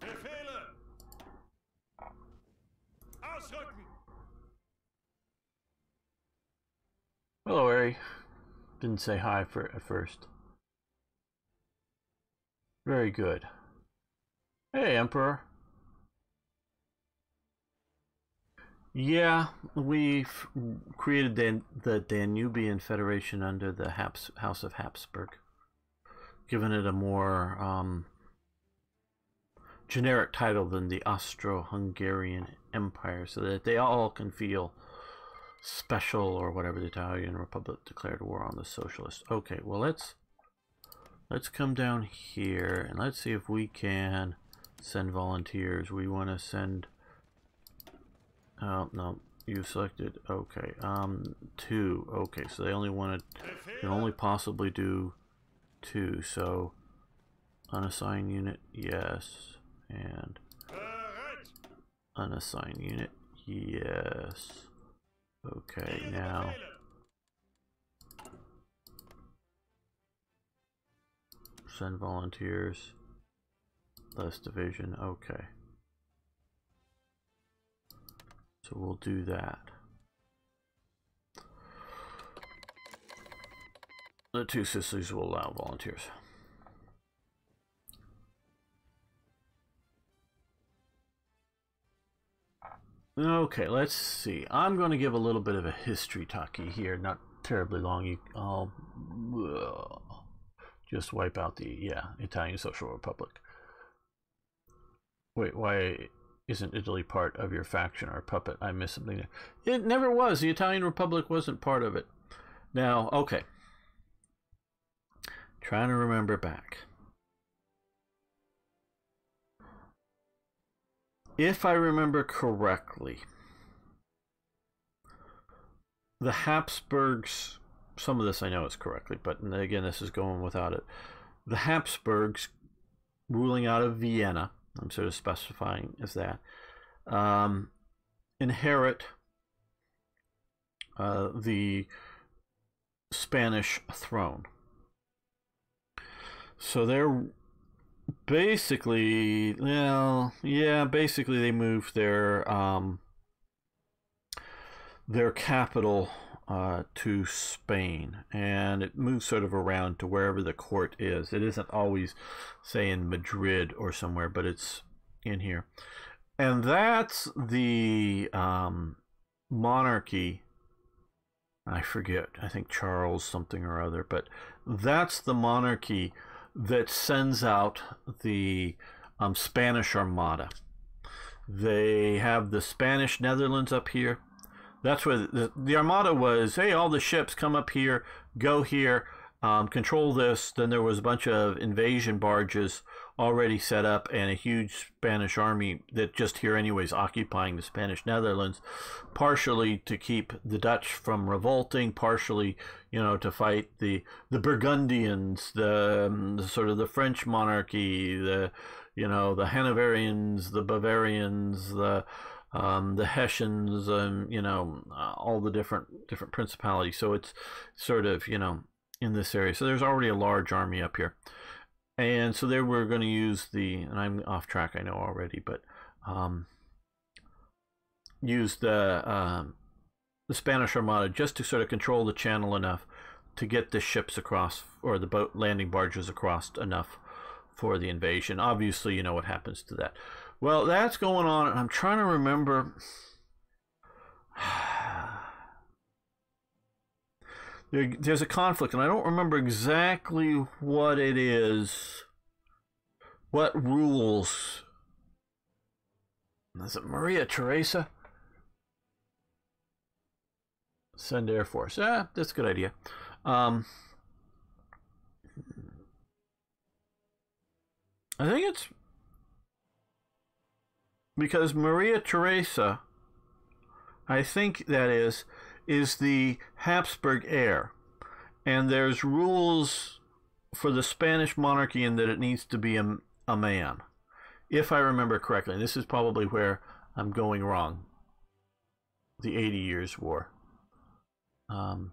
Befehle! Ausrücken! Hello, Ari. Didn't say hi for at first. Very good. Hey, Emperor. Yeah, we've created Dan- the Danubian Federation under the Habs- House of Habsburg, given it a more um, generic title than the Austro-Hungarian Empire, so that they all can feel special or whatever the Italian Republic declared war on the socialists. Okay, well let's let's come down here and let's see if we can send volunteers. We want to send. Oh no, you selected. Okay, um, two. Okay, so they only wanted can only possibly do two. So unassigned unit, yes, and unassigned unit, yes. Okay, now send volunteers. less division. Okay. So we'll do that. The two Sicilies will allow volunteers. Okay, let's see. I'm going to give a little bit of a history talkie here, not terribly long. You, I'll uh, just wipe out the yeah Italian Social Republic. Wait, why isn't Italy part of your faction or puppet? I miss something. There. It never was. The Italian Republic wasn't part of it. Now, okay. Trying to remember back. If I remember correctly, the Habsburgs, some of this I know is correctly, but again, this is going without it. The Habsburgs ruling out of Vienna, I'm sort of specifying as that, um, inherit uh, the Spanish throne. So they're basically, well, yeah, basically they moved their um, their capital uh, to Spain, and it moves sort of around to wherever the court is. It isn't always, say, in Madrid or somewhere, but it's in here, and that's the um, monarchy. I forget. I think Charles something or other, but that's the monarchy that sends out the um, Spanish Armada. They have the Spanish Netherlands up here. That's where the, the Armada was. Hey, all the ships come up here, go here, um, control this. Then there was a bunch of invasion barges already set up and a huge Spanish army that just here anyways occupying the Spanish Netherlands, partially to keep the Dutch from revolting, partially you know to fight the the Burgundians, the, um, the sort of the French monarchy, the you know the Hanoverians, the Bavarians, the um, the Hessians, and you know uh, all the different different principalities. So it's sort of you know in this area. So there's already a large army up here. And so there we're going to use the and i'm off track i know already but um, use the um, the spanish armada just to sort of control the channel enough to get the ships across or the boat landing barges across enough for the invasion. Obviously you know what happens to that. Well that's going on and i'm trying to remember there, there's a conflict, and I don't remember exactly what it is. What rules? Is it Maria Theresa? Send Air Force. Ah, that's a good idea. Um, I think it's because Maria Theresa, I think that is, is the Habsburg heir. And there's rules for the Spanish monarchy in that it needs to be a, a man, if I remember correctly. And this is probably where I'm going wrong. The Eighty Years' War. Um,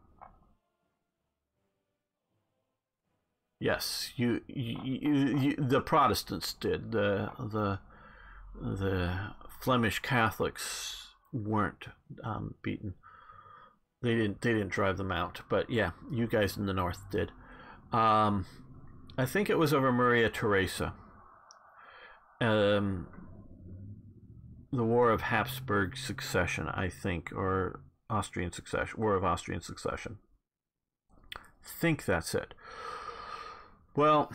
yes, you, you, you, you, the Protestants did. The the the Flemish Catholics weren't um, beaten. They didn't. They didn't drive them out. But yeah, you guys in the north did. Um, I think it was over Maria Theresa. Um, the War of Habsburg Succession, I think, or Austrian Succession, War of Austrian Succession. think that's it. Well,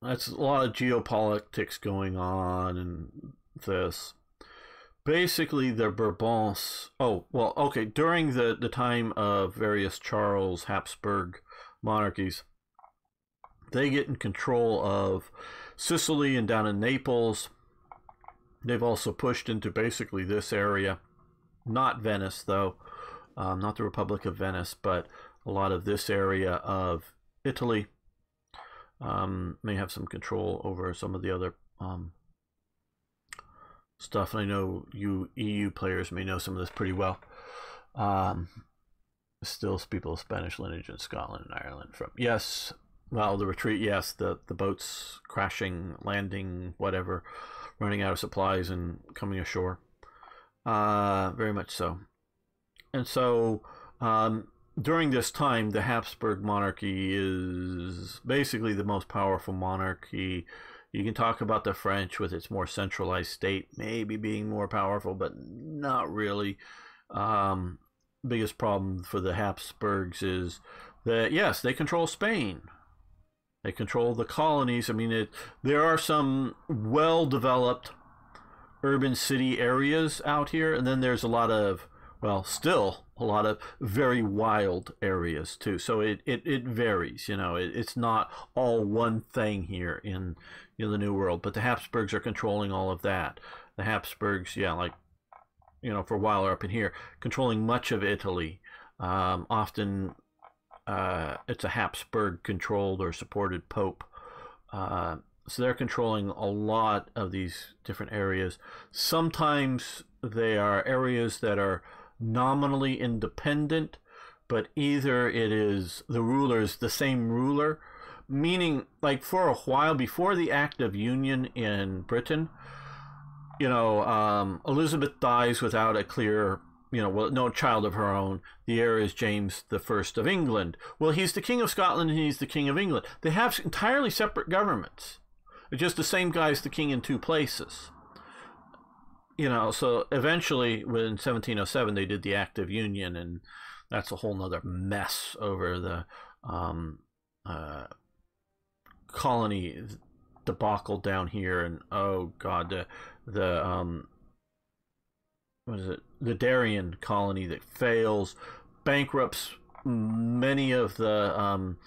that's a lot of geopolitics going on and this basically the Bourbons. Oh, well, okay. During the, the time of various Charles Habsburg monarchies, they get in control of Sicily and down in Naples. They've also pushed into basically this area, not Venice though, um, not the Republic of Venice, but a lot of this area of Italy. Um, may have some control over some of the other um, stuff, and I know you EU players may know some of this pretty well. Um, still, people of Spanish lineage in Scotland and Ireland from yes, well, the retreat, yes, the the boats crashing, landing, whatever, running out of supplies and coming ashore. Uh, very much so. And so um, during this time, the Habsburg monarchy is basically the most powerful monarchy. You can talk about the French with its more centralized state, maybe being more powerful, but not really. Um, biggest problem for the Habsburgs is that yes, they control Spain. They control the colonies. I mean, it, there are some well-developed urban city areas out here, and then there's a lot of, well, still a lot of very wild areas too. So it, it, it varies. You know, it, it's not all one thing here in in the New World. But the Habsburgs are controlling all of that. The Habsburgs, yeah, like you know, for a while are up in here, controlling much of Italy. Um, often uh, it's a Habsburg controlled or supported pope. Uh, so they're controlling a lot of these different areas. Sometimes they are areas that are nominally independent, but either it is the ruler is the same ruler, meaning like for a while before the Act of Union in Britain, you know, um, Elizabeth dies without a clear, you know, well, no child of her own. The heir is James the First of England. Well, he's the King of Scotland and he's the King of England. They have entirely separate governments. It's just the same guy's the king in two places. You know, so eventually, when 1707, they did the Act of Union, and that's a whole nother mess over the um, uh, colony debacle down here, and oh god, the the um, what is it? The Darien colony that fails, bankrupts many of the um,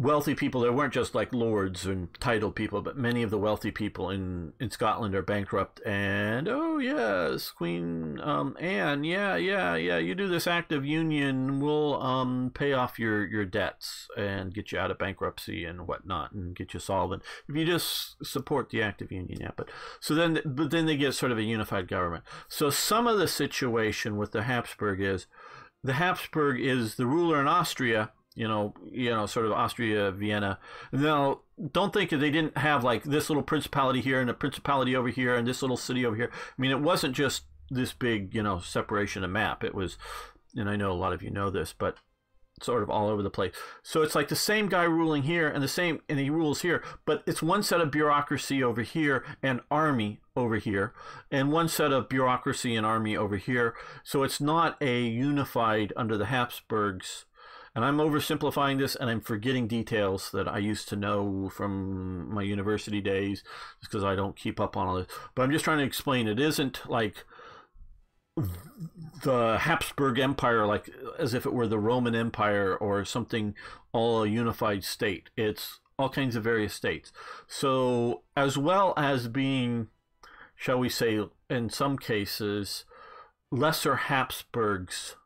wealthy people. There weren't just like lords and titled people, but many of the wealthy people in in Scotland are bankrupt. And oh yes, Queen um, Anne, yeah, yeah, yeah. You do this act of union, we'll um, pay off your your debts and get you out of bankruptcy and whatnot, and get you solvent if you just support the act of union. Yeah, but so then, but then they get sort of a unified government. So some of the situation with the Habsburg is the Habsburg is the ruler in Austria you know, you know, sort of Austria, Vienna. Now, don't think that they didn't have like this little principality here and a principality over here and this little city over here. I mean, it wasn't just this big, you know, separation of map. It was, and I know a lot of you know this, but sort of all over the place. So it's like the same guy ruling here and the same, and he rules here, but it's one set of bureaucracy over here and army over here, and one set of bureaucracy and army over here. So it's not a unified under the Habsburgs and I'm oversimplifying this and I'm forgetting details that I used to know from my university days just because I don't keep up on all this. But I'm just trying to explain it isn't like the Habsburg Empire, like as if it were the Roman Empire or something, all a unified state. It's all kinds of various states. So, as well as being, shall we say, in some cases, lesser Habsburgs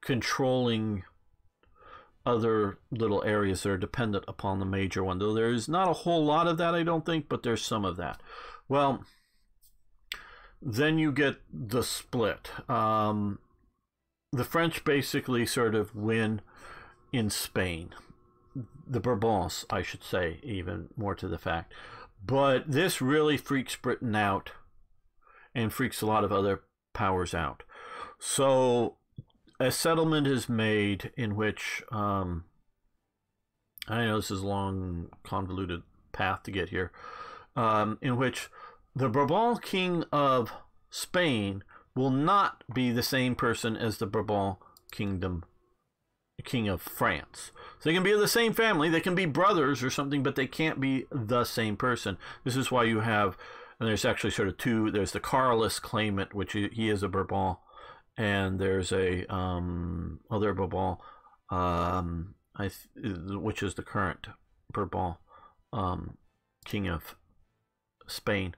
controlling other little areas that are dependent upon the major one. Though there's not a whole lot of that, I don't think, but there's some of that. Well, then you get the split. Um, the French basically sort of win in Spain. The Bourbons, I should say, even more to the fact. But this really freaks Britain out and freaks a lot of other powers out. So a settlement is made in which um, I know this is a long, convoluted path to get here, um, in which the Bourbon king of Spain will not be the same person as the Bourbon kingdom king of France. So they can be of the same family, they can be brothers or something, but they can't be the same person. This is why you have, and there's actually sort of two. There's the Carlist claimant, which he is a Bourbon and there's a um, other Bourbon, um, I th- which is the current Bourbon um, king of Spain.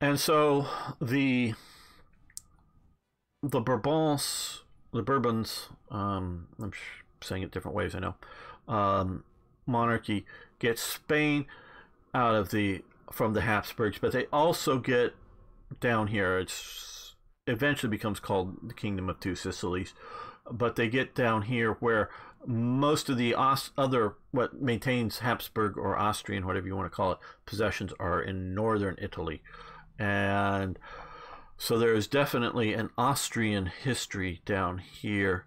And so the the Bourbons, the Bourbons, um, I'm saying it different ways, I know, um, monarchy gets Spain out of the from the Habsburgs, but they also get down here. It's eventually becomes called the Kingdom of Two Sicilies. but they get down here where most of the other what maintains Habsburg or Austrian, whatever you want to call it, possessions are in northern Italy, and so there is definitely an Austrian history down here,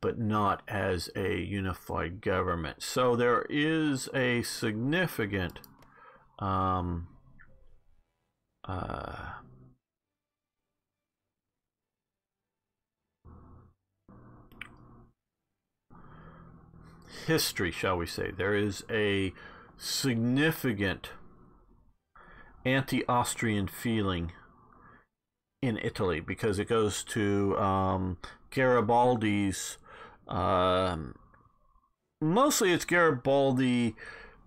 but not as a unified government. So there is a significant um, uh, history, shall we say. There is a significant anti Austrian feeling in Italy because it goes to um, Garibaldi's. Um, mostly it's Garibaldi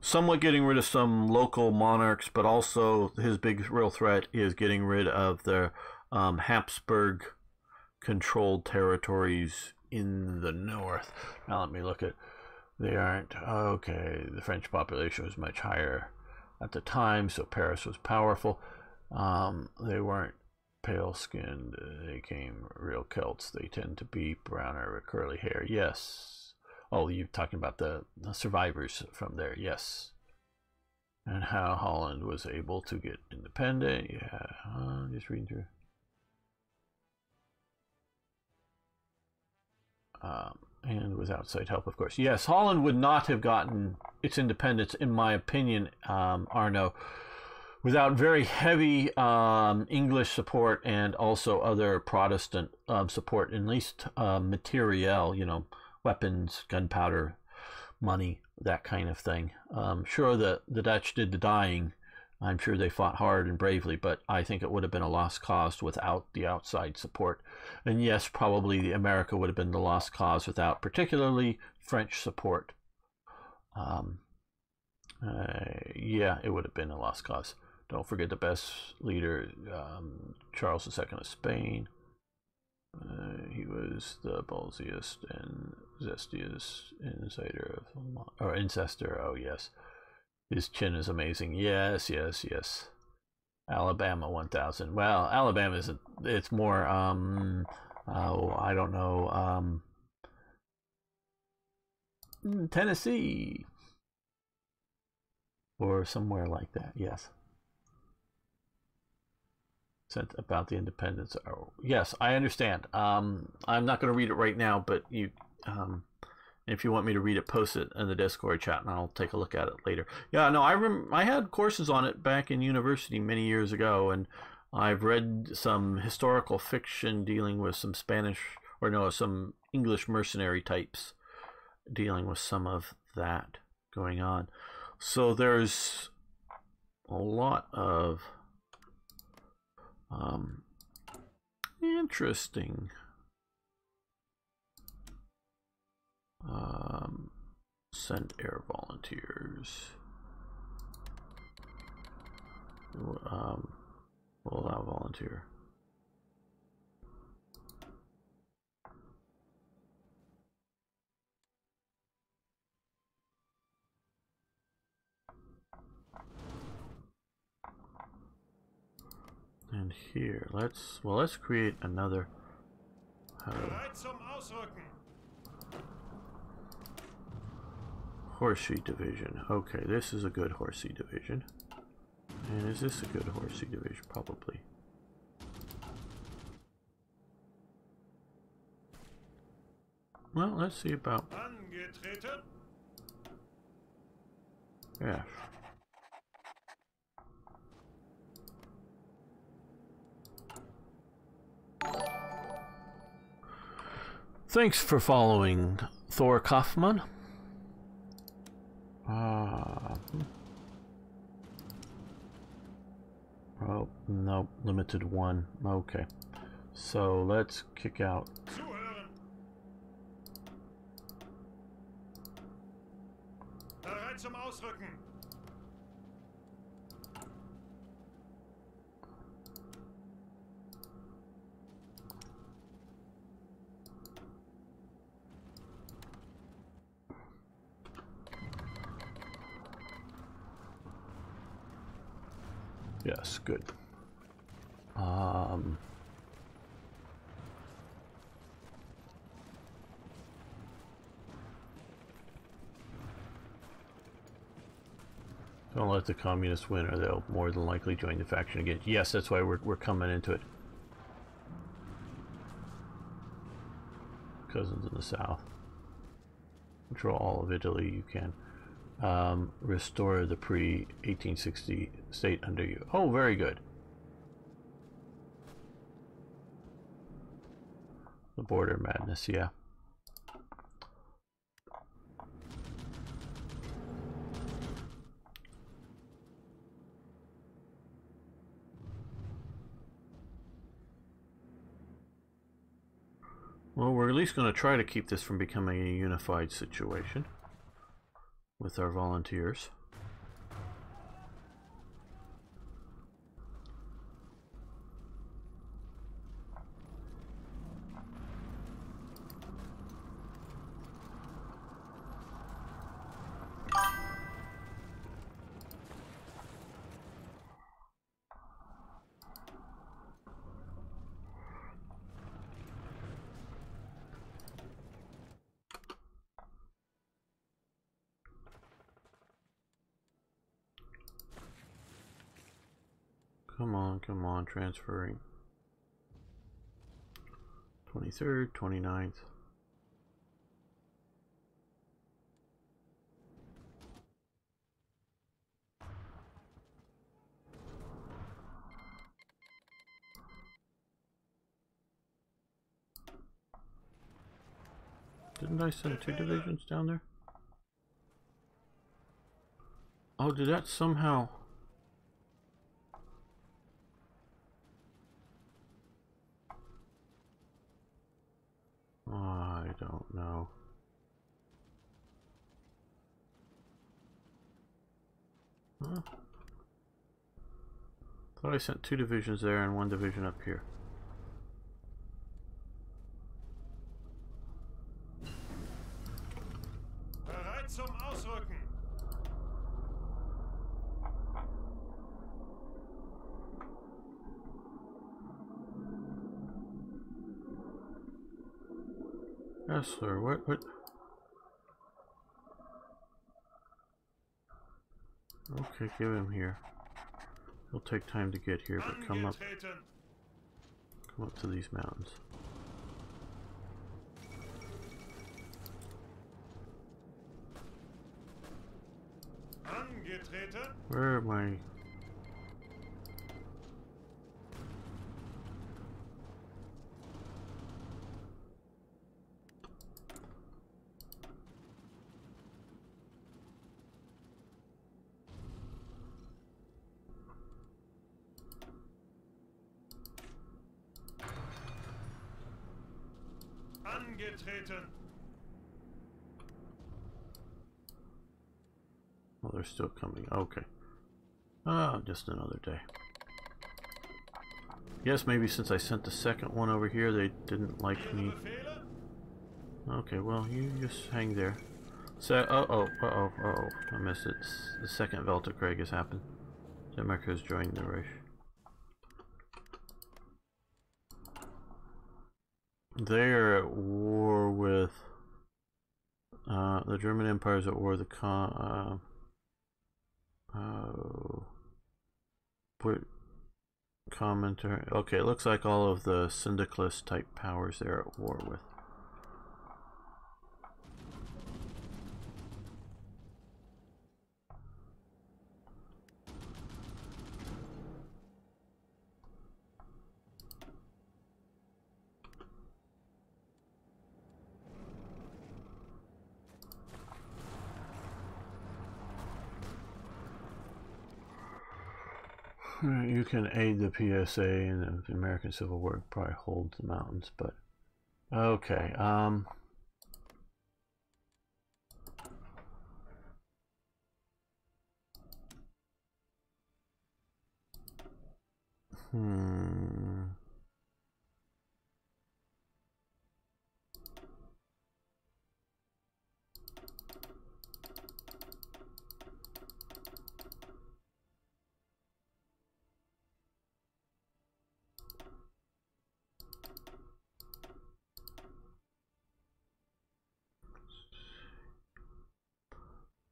somewhat getting rid of some local monarchs, but also his big real threat is getting rid of the um, Habsburg controlled territories in the north. Now let me look at they aren't okay. The French population was much higher at the time, so Paris was powerful. Um, they weren't pale skinned. They came real Celts. They tend to be browner with curly hair. Yes. Oh, you're talking about the, the survivors from there. Yes. And how Holland was able to get independent. Yeah. Uh, just reading through. Um, and with outside help, of course. Yes, Holland would not have gotten its independence, in my opinion, um, Arno, without very heavy um, English support and also other Protestant um, support, at least uh, materiel, you know, weapons, gunpowder, money, that kind of thing. Um, sure, the, the Dutch did the dying. I'm sure they fought hard and bravely, but I think it would have been a lost cause without the outside support. And yes, probably America would have been the lost cause without particularly French support. Um, uh, yeah, it would have been a lost cause. Don't forget the best leader, um, Charles II of Spain. Uh, he was the ballsiest and zestiest insider of, or ancestor, Oh yes, his chin is amazing. Yes, yes, yes. Alabama 1000. Well, Alabama isn't. It's more. Um, oh, I don't know. Um, Tennessee or somewhere like that. Yes. Sent about the independence. Oh, yes, I understand. Um, I'm not going to read it right now, but you, um, if you want me to read it, post it in the Discord chat, and I'll take a look at it later. Yeah, no, I rem- I had courses on it back in university many years ago, and I've read some historical fiction dealing with some Spanish or no, some English mercenary types dealing with some of that going on. So there's a lot of um, interesting um, send air volunteers. Um, will allow volunteer. And here, let's, well, let's create another. Uh, Horsey division. Okay, this is a good horsey division. And is this a good horsey division? Probably. Well, let's see about. Yeah. Thanks for following Thor Kaufman. Uh, oh, no, limited one. Okay. So let's kick out. Ausrücken. good. Um, don't let the communists win or they'll more than likely join the faction again. Yes, that's why we're, we're coming into it. Cousins in the south. Control all of Italy you can. Um, restore the pre-1860 state under you. Oh, very good. The border madness, yeah. Well, we're at least going to try to keep this from becoming a unified situation with our volunteers. Come on, come on, transferring. 23rd, 29th. Didn't I send two divisions down there? Oh, did that somehow... I don't know. Huh? Thought I sent two divisions there and one division up here. Bereit zum Ausrücken. Yes, sir. What? What? Okay, give him here. It'll take time to get here, but come up, come up to these mountains. Where am I? Angetreten. Oh, they're still coming. Okay. Ah, just another day. Yes, maybe since I sent the second one over here, they didn't like me. Okay, well, you just hang there. So, uh oh, uh oh, uh oh, I missed it. The second Weltkrieg has happened. Denmark has joined the Reich. They are at war with. Uh, the German Empire is at war with the con. Uh, oh. Put commentary. Okay, it looks like all of the syndicalist type powers they're at war with. Right, You can aid the PSA and the American Civil War probably hold the mountains, but okay. Um, hmm.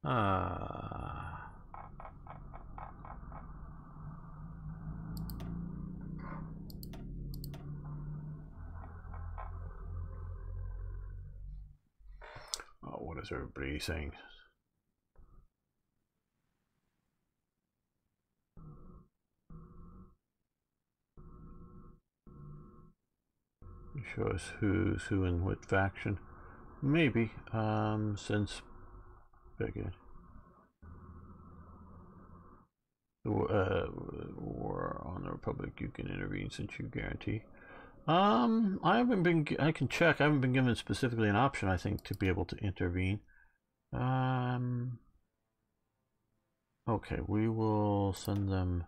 Ah. Oh, what is everybody saying? Show us who's who and what faction. Maybe, um, since again. The uh, war on the Republic, you can intervene since you guarantee. Um, I haven't been. I can check. I haven't been given specifically an option. I think to be able to intervene. Um. Okay, we will send them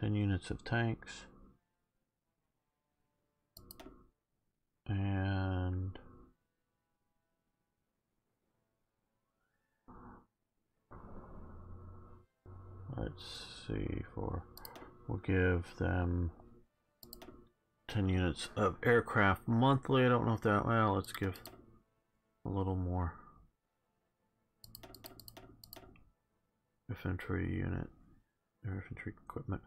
ten units of tanks. And let's see for we'll give them 10 units of aircraft monthly. I don't know if that well let's give a little more infantry unit infantry equipment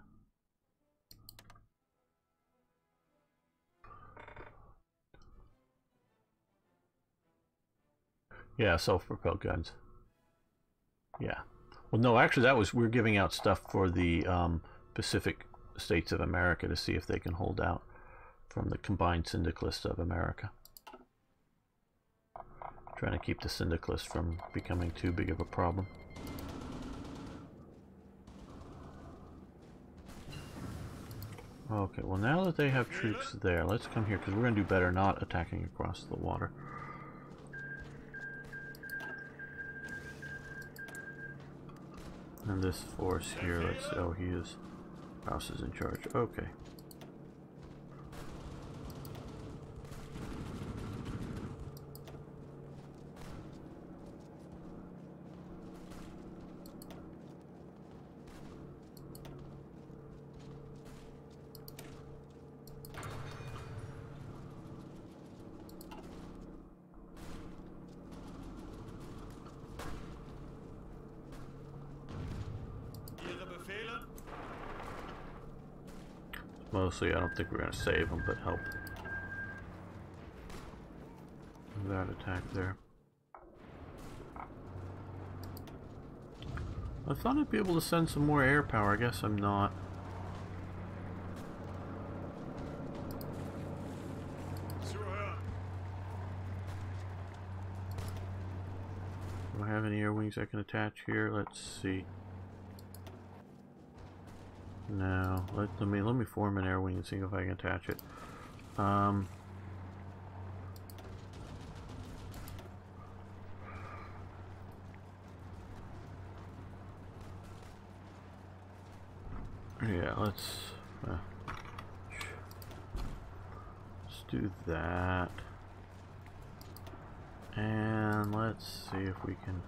Yeah, self-propelled guns. Yeah. Well, no, actually, that was we're giving out stuff for the um, Pacific states of America to see if they can hold out from the combined syndicalists of America. Trying to keep the syndicalists from becoming too big of a problem. Okay, well now that they have troops there, let's come here because we're going to do better not attacking across the water. And this force here, let's oh he is House is in charge. Okay. Ihre Befehle? Mostly, I don't think we're going to save them, but help. That attack there. I thought I'd be able to send some more air power. I guess I'm not. Do I have any air wings I can attach here? Let's see. No. Let, let me let me form an air wing and see if I can attach it. Um. Yeah, let's uh, let's do that. And let's see if we can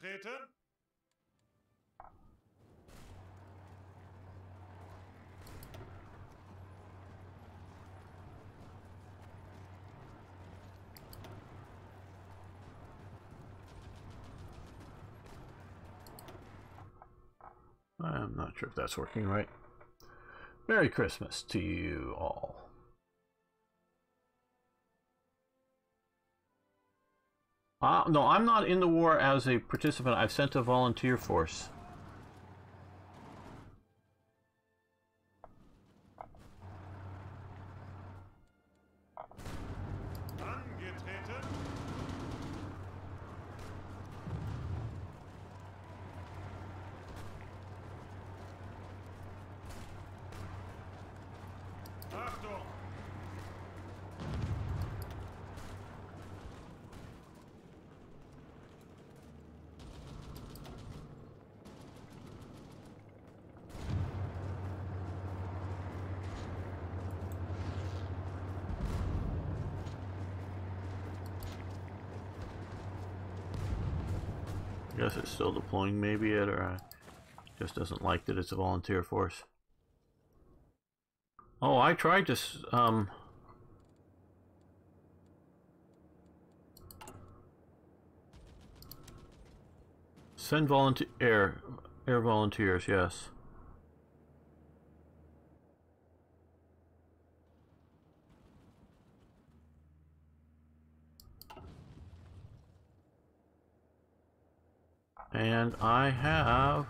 Bereit. Angetreten. I'm not sure if that's working right. Merry Christmas to you all. Uh, no, I'm not in the war as a participant. I've sent a volunteer force. Angetreten. Achtung! guess it's still deploying maybe it or just doesn't like that it's a volunteer force. Oh, I tried to um send volunteer air air volunteers, yes. And I have...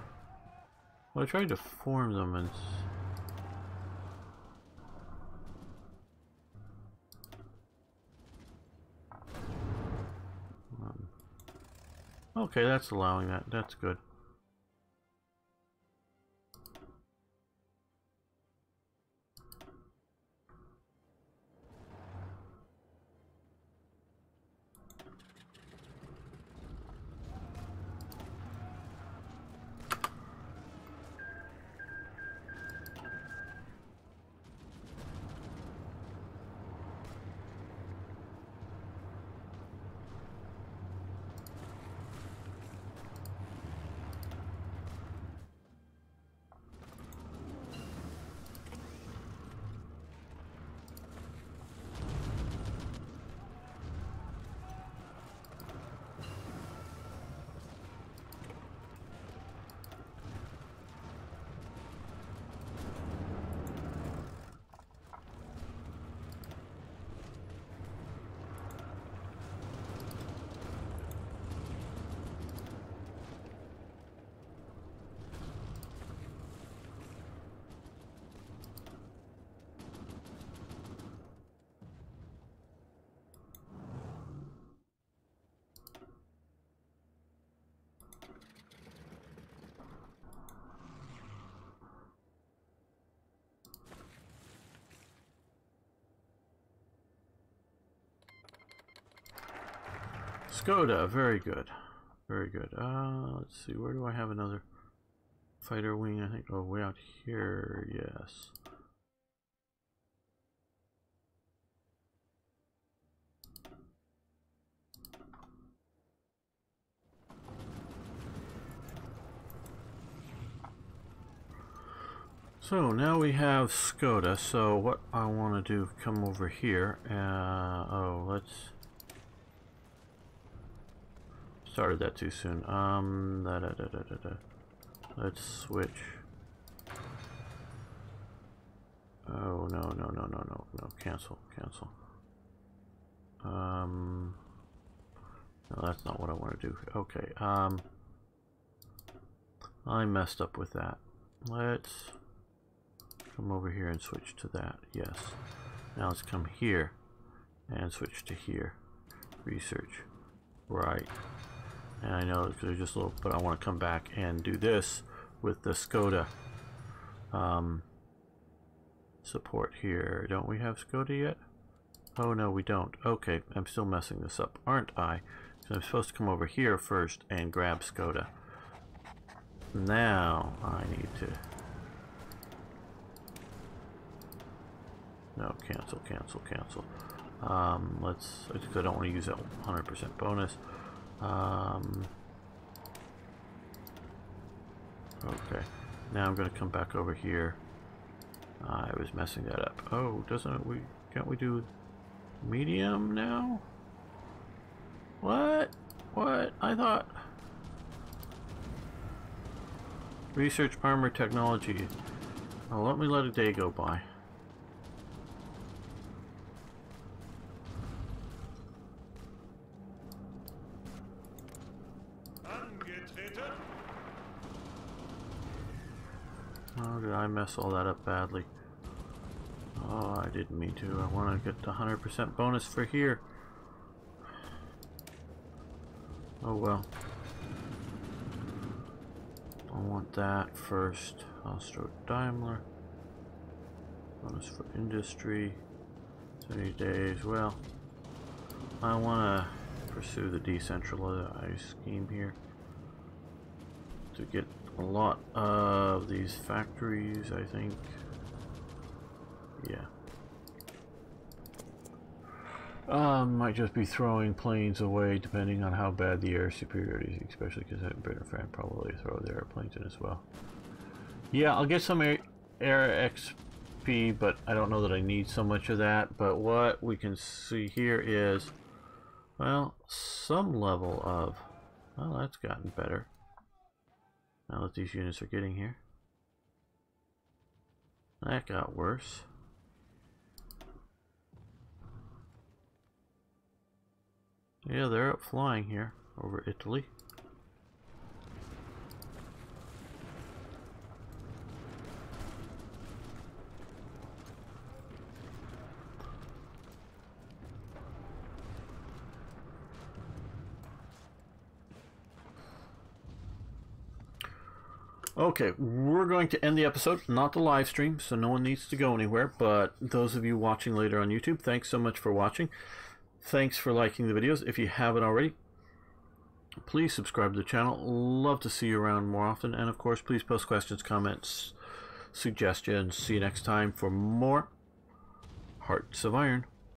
Well, I tried to form them and... Um, Okay, that's allowing that. That's good. Skoda, very good. Very good. Uh, let's see, where do I have another fighter wing? I think, oh, way out here, yes. So now we have Skoda, so what I want to do, come over here, uh, oh, let's started that too soon. Um, da, da, da, let's switch. Oh no no no no no no! Cancel cancel. Um, no, that's not what I want to do. Okay. Um, I messed up with that. Let's come over here and switch to that. Yes. Now let's come here and switch to here. Research. Right. And I know they're just a little, but I want to come back and do this with the Skoda um, support here. Don't we have Skoda yet? Oh no, we don't. Okay, I'm still messing this up, aren't I? So I'm supposed to come over here first and grab Skoda. Now I need to. No, cancel, cancel, cancel. Um, let's. I don't want to use that 100% bonus. Um, okay, now I'm going to come back over here. I was messing that up. Oh, doesn't it, we can't we do medium now? What? What? I thought research armor technology. Oh, let me let a day go by. Angetreten. Oh, did I mess all that up badly? Oh, I didn't mean to. I want to get the 100% bonus for here. Oh well. I want that first. Austro Daimler. Bonus for industry. 30 days. Well, I want to pursue the decentralized scheme here to get a lot of these factories, I think. Yeah. Um, might just be throwing planes away depending on how bad the air superiority is, especially because Britain fan probably throw the airplanes in as well. Yeah, I'll get some air, air XP, but I don't know that I need so much of that. But what we can see here is, well, some level of, well, that's gotten better. Now that these units are getting here. That got worse. Yeah, they're up flying here over Italy. Okay, we're going to end the episode, not the live stream, so no one needs to go anywhere. But those of you watching later on YouTube, thanks so much for watching. Thanks for liking the videos. If you haven't already, please subscribe to the channel. Love to see you around more often. And of course, please post questions, comments, suggestions. See you next time for more Hearts of Iron.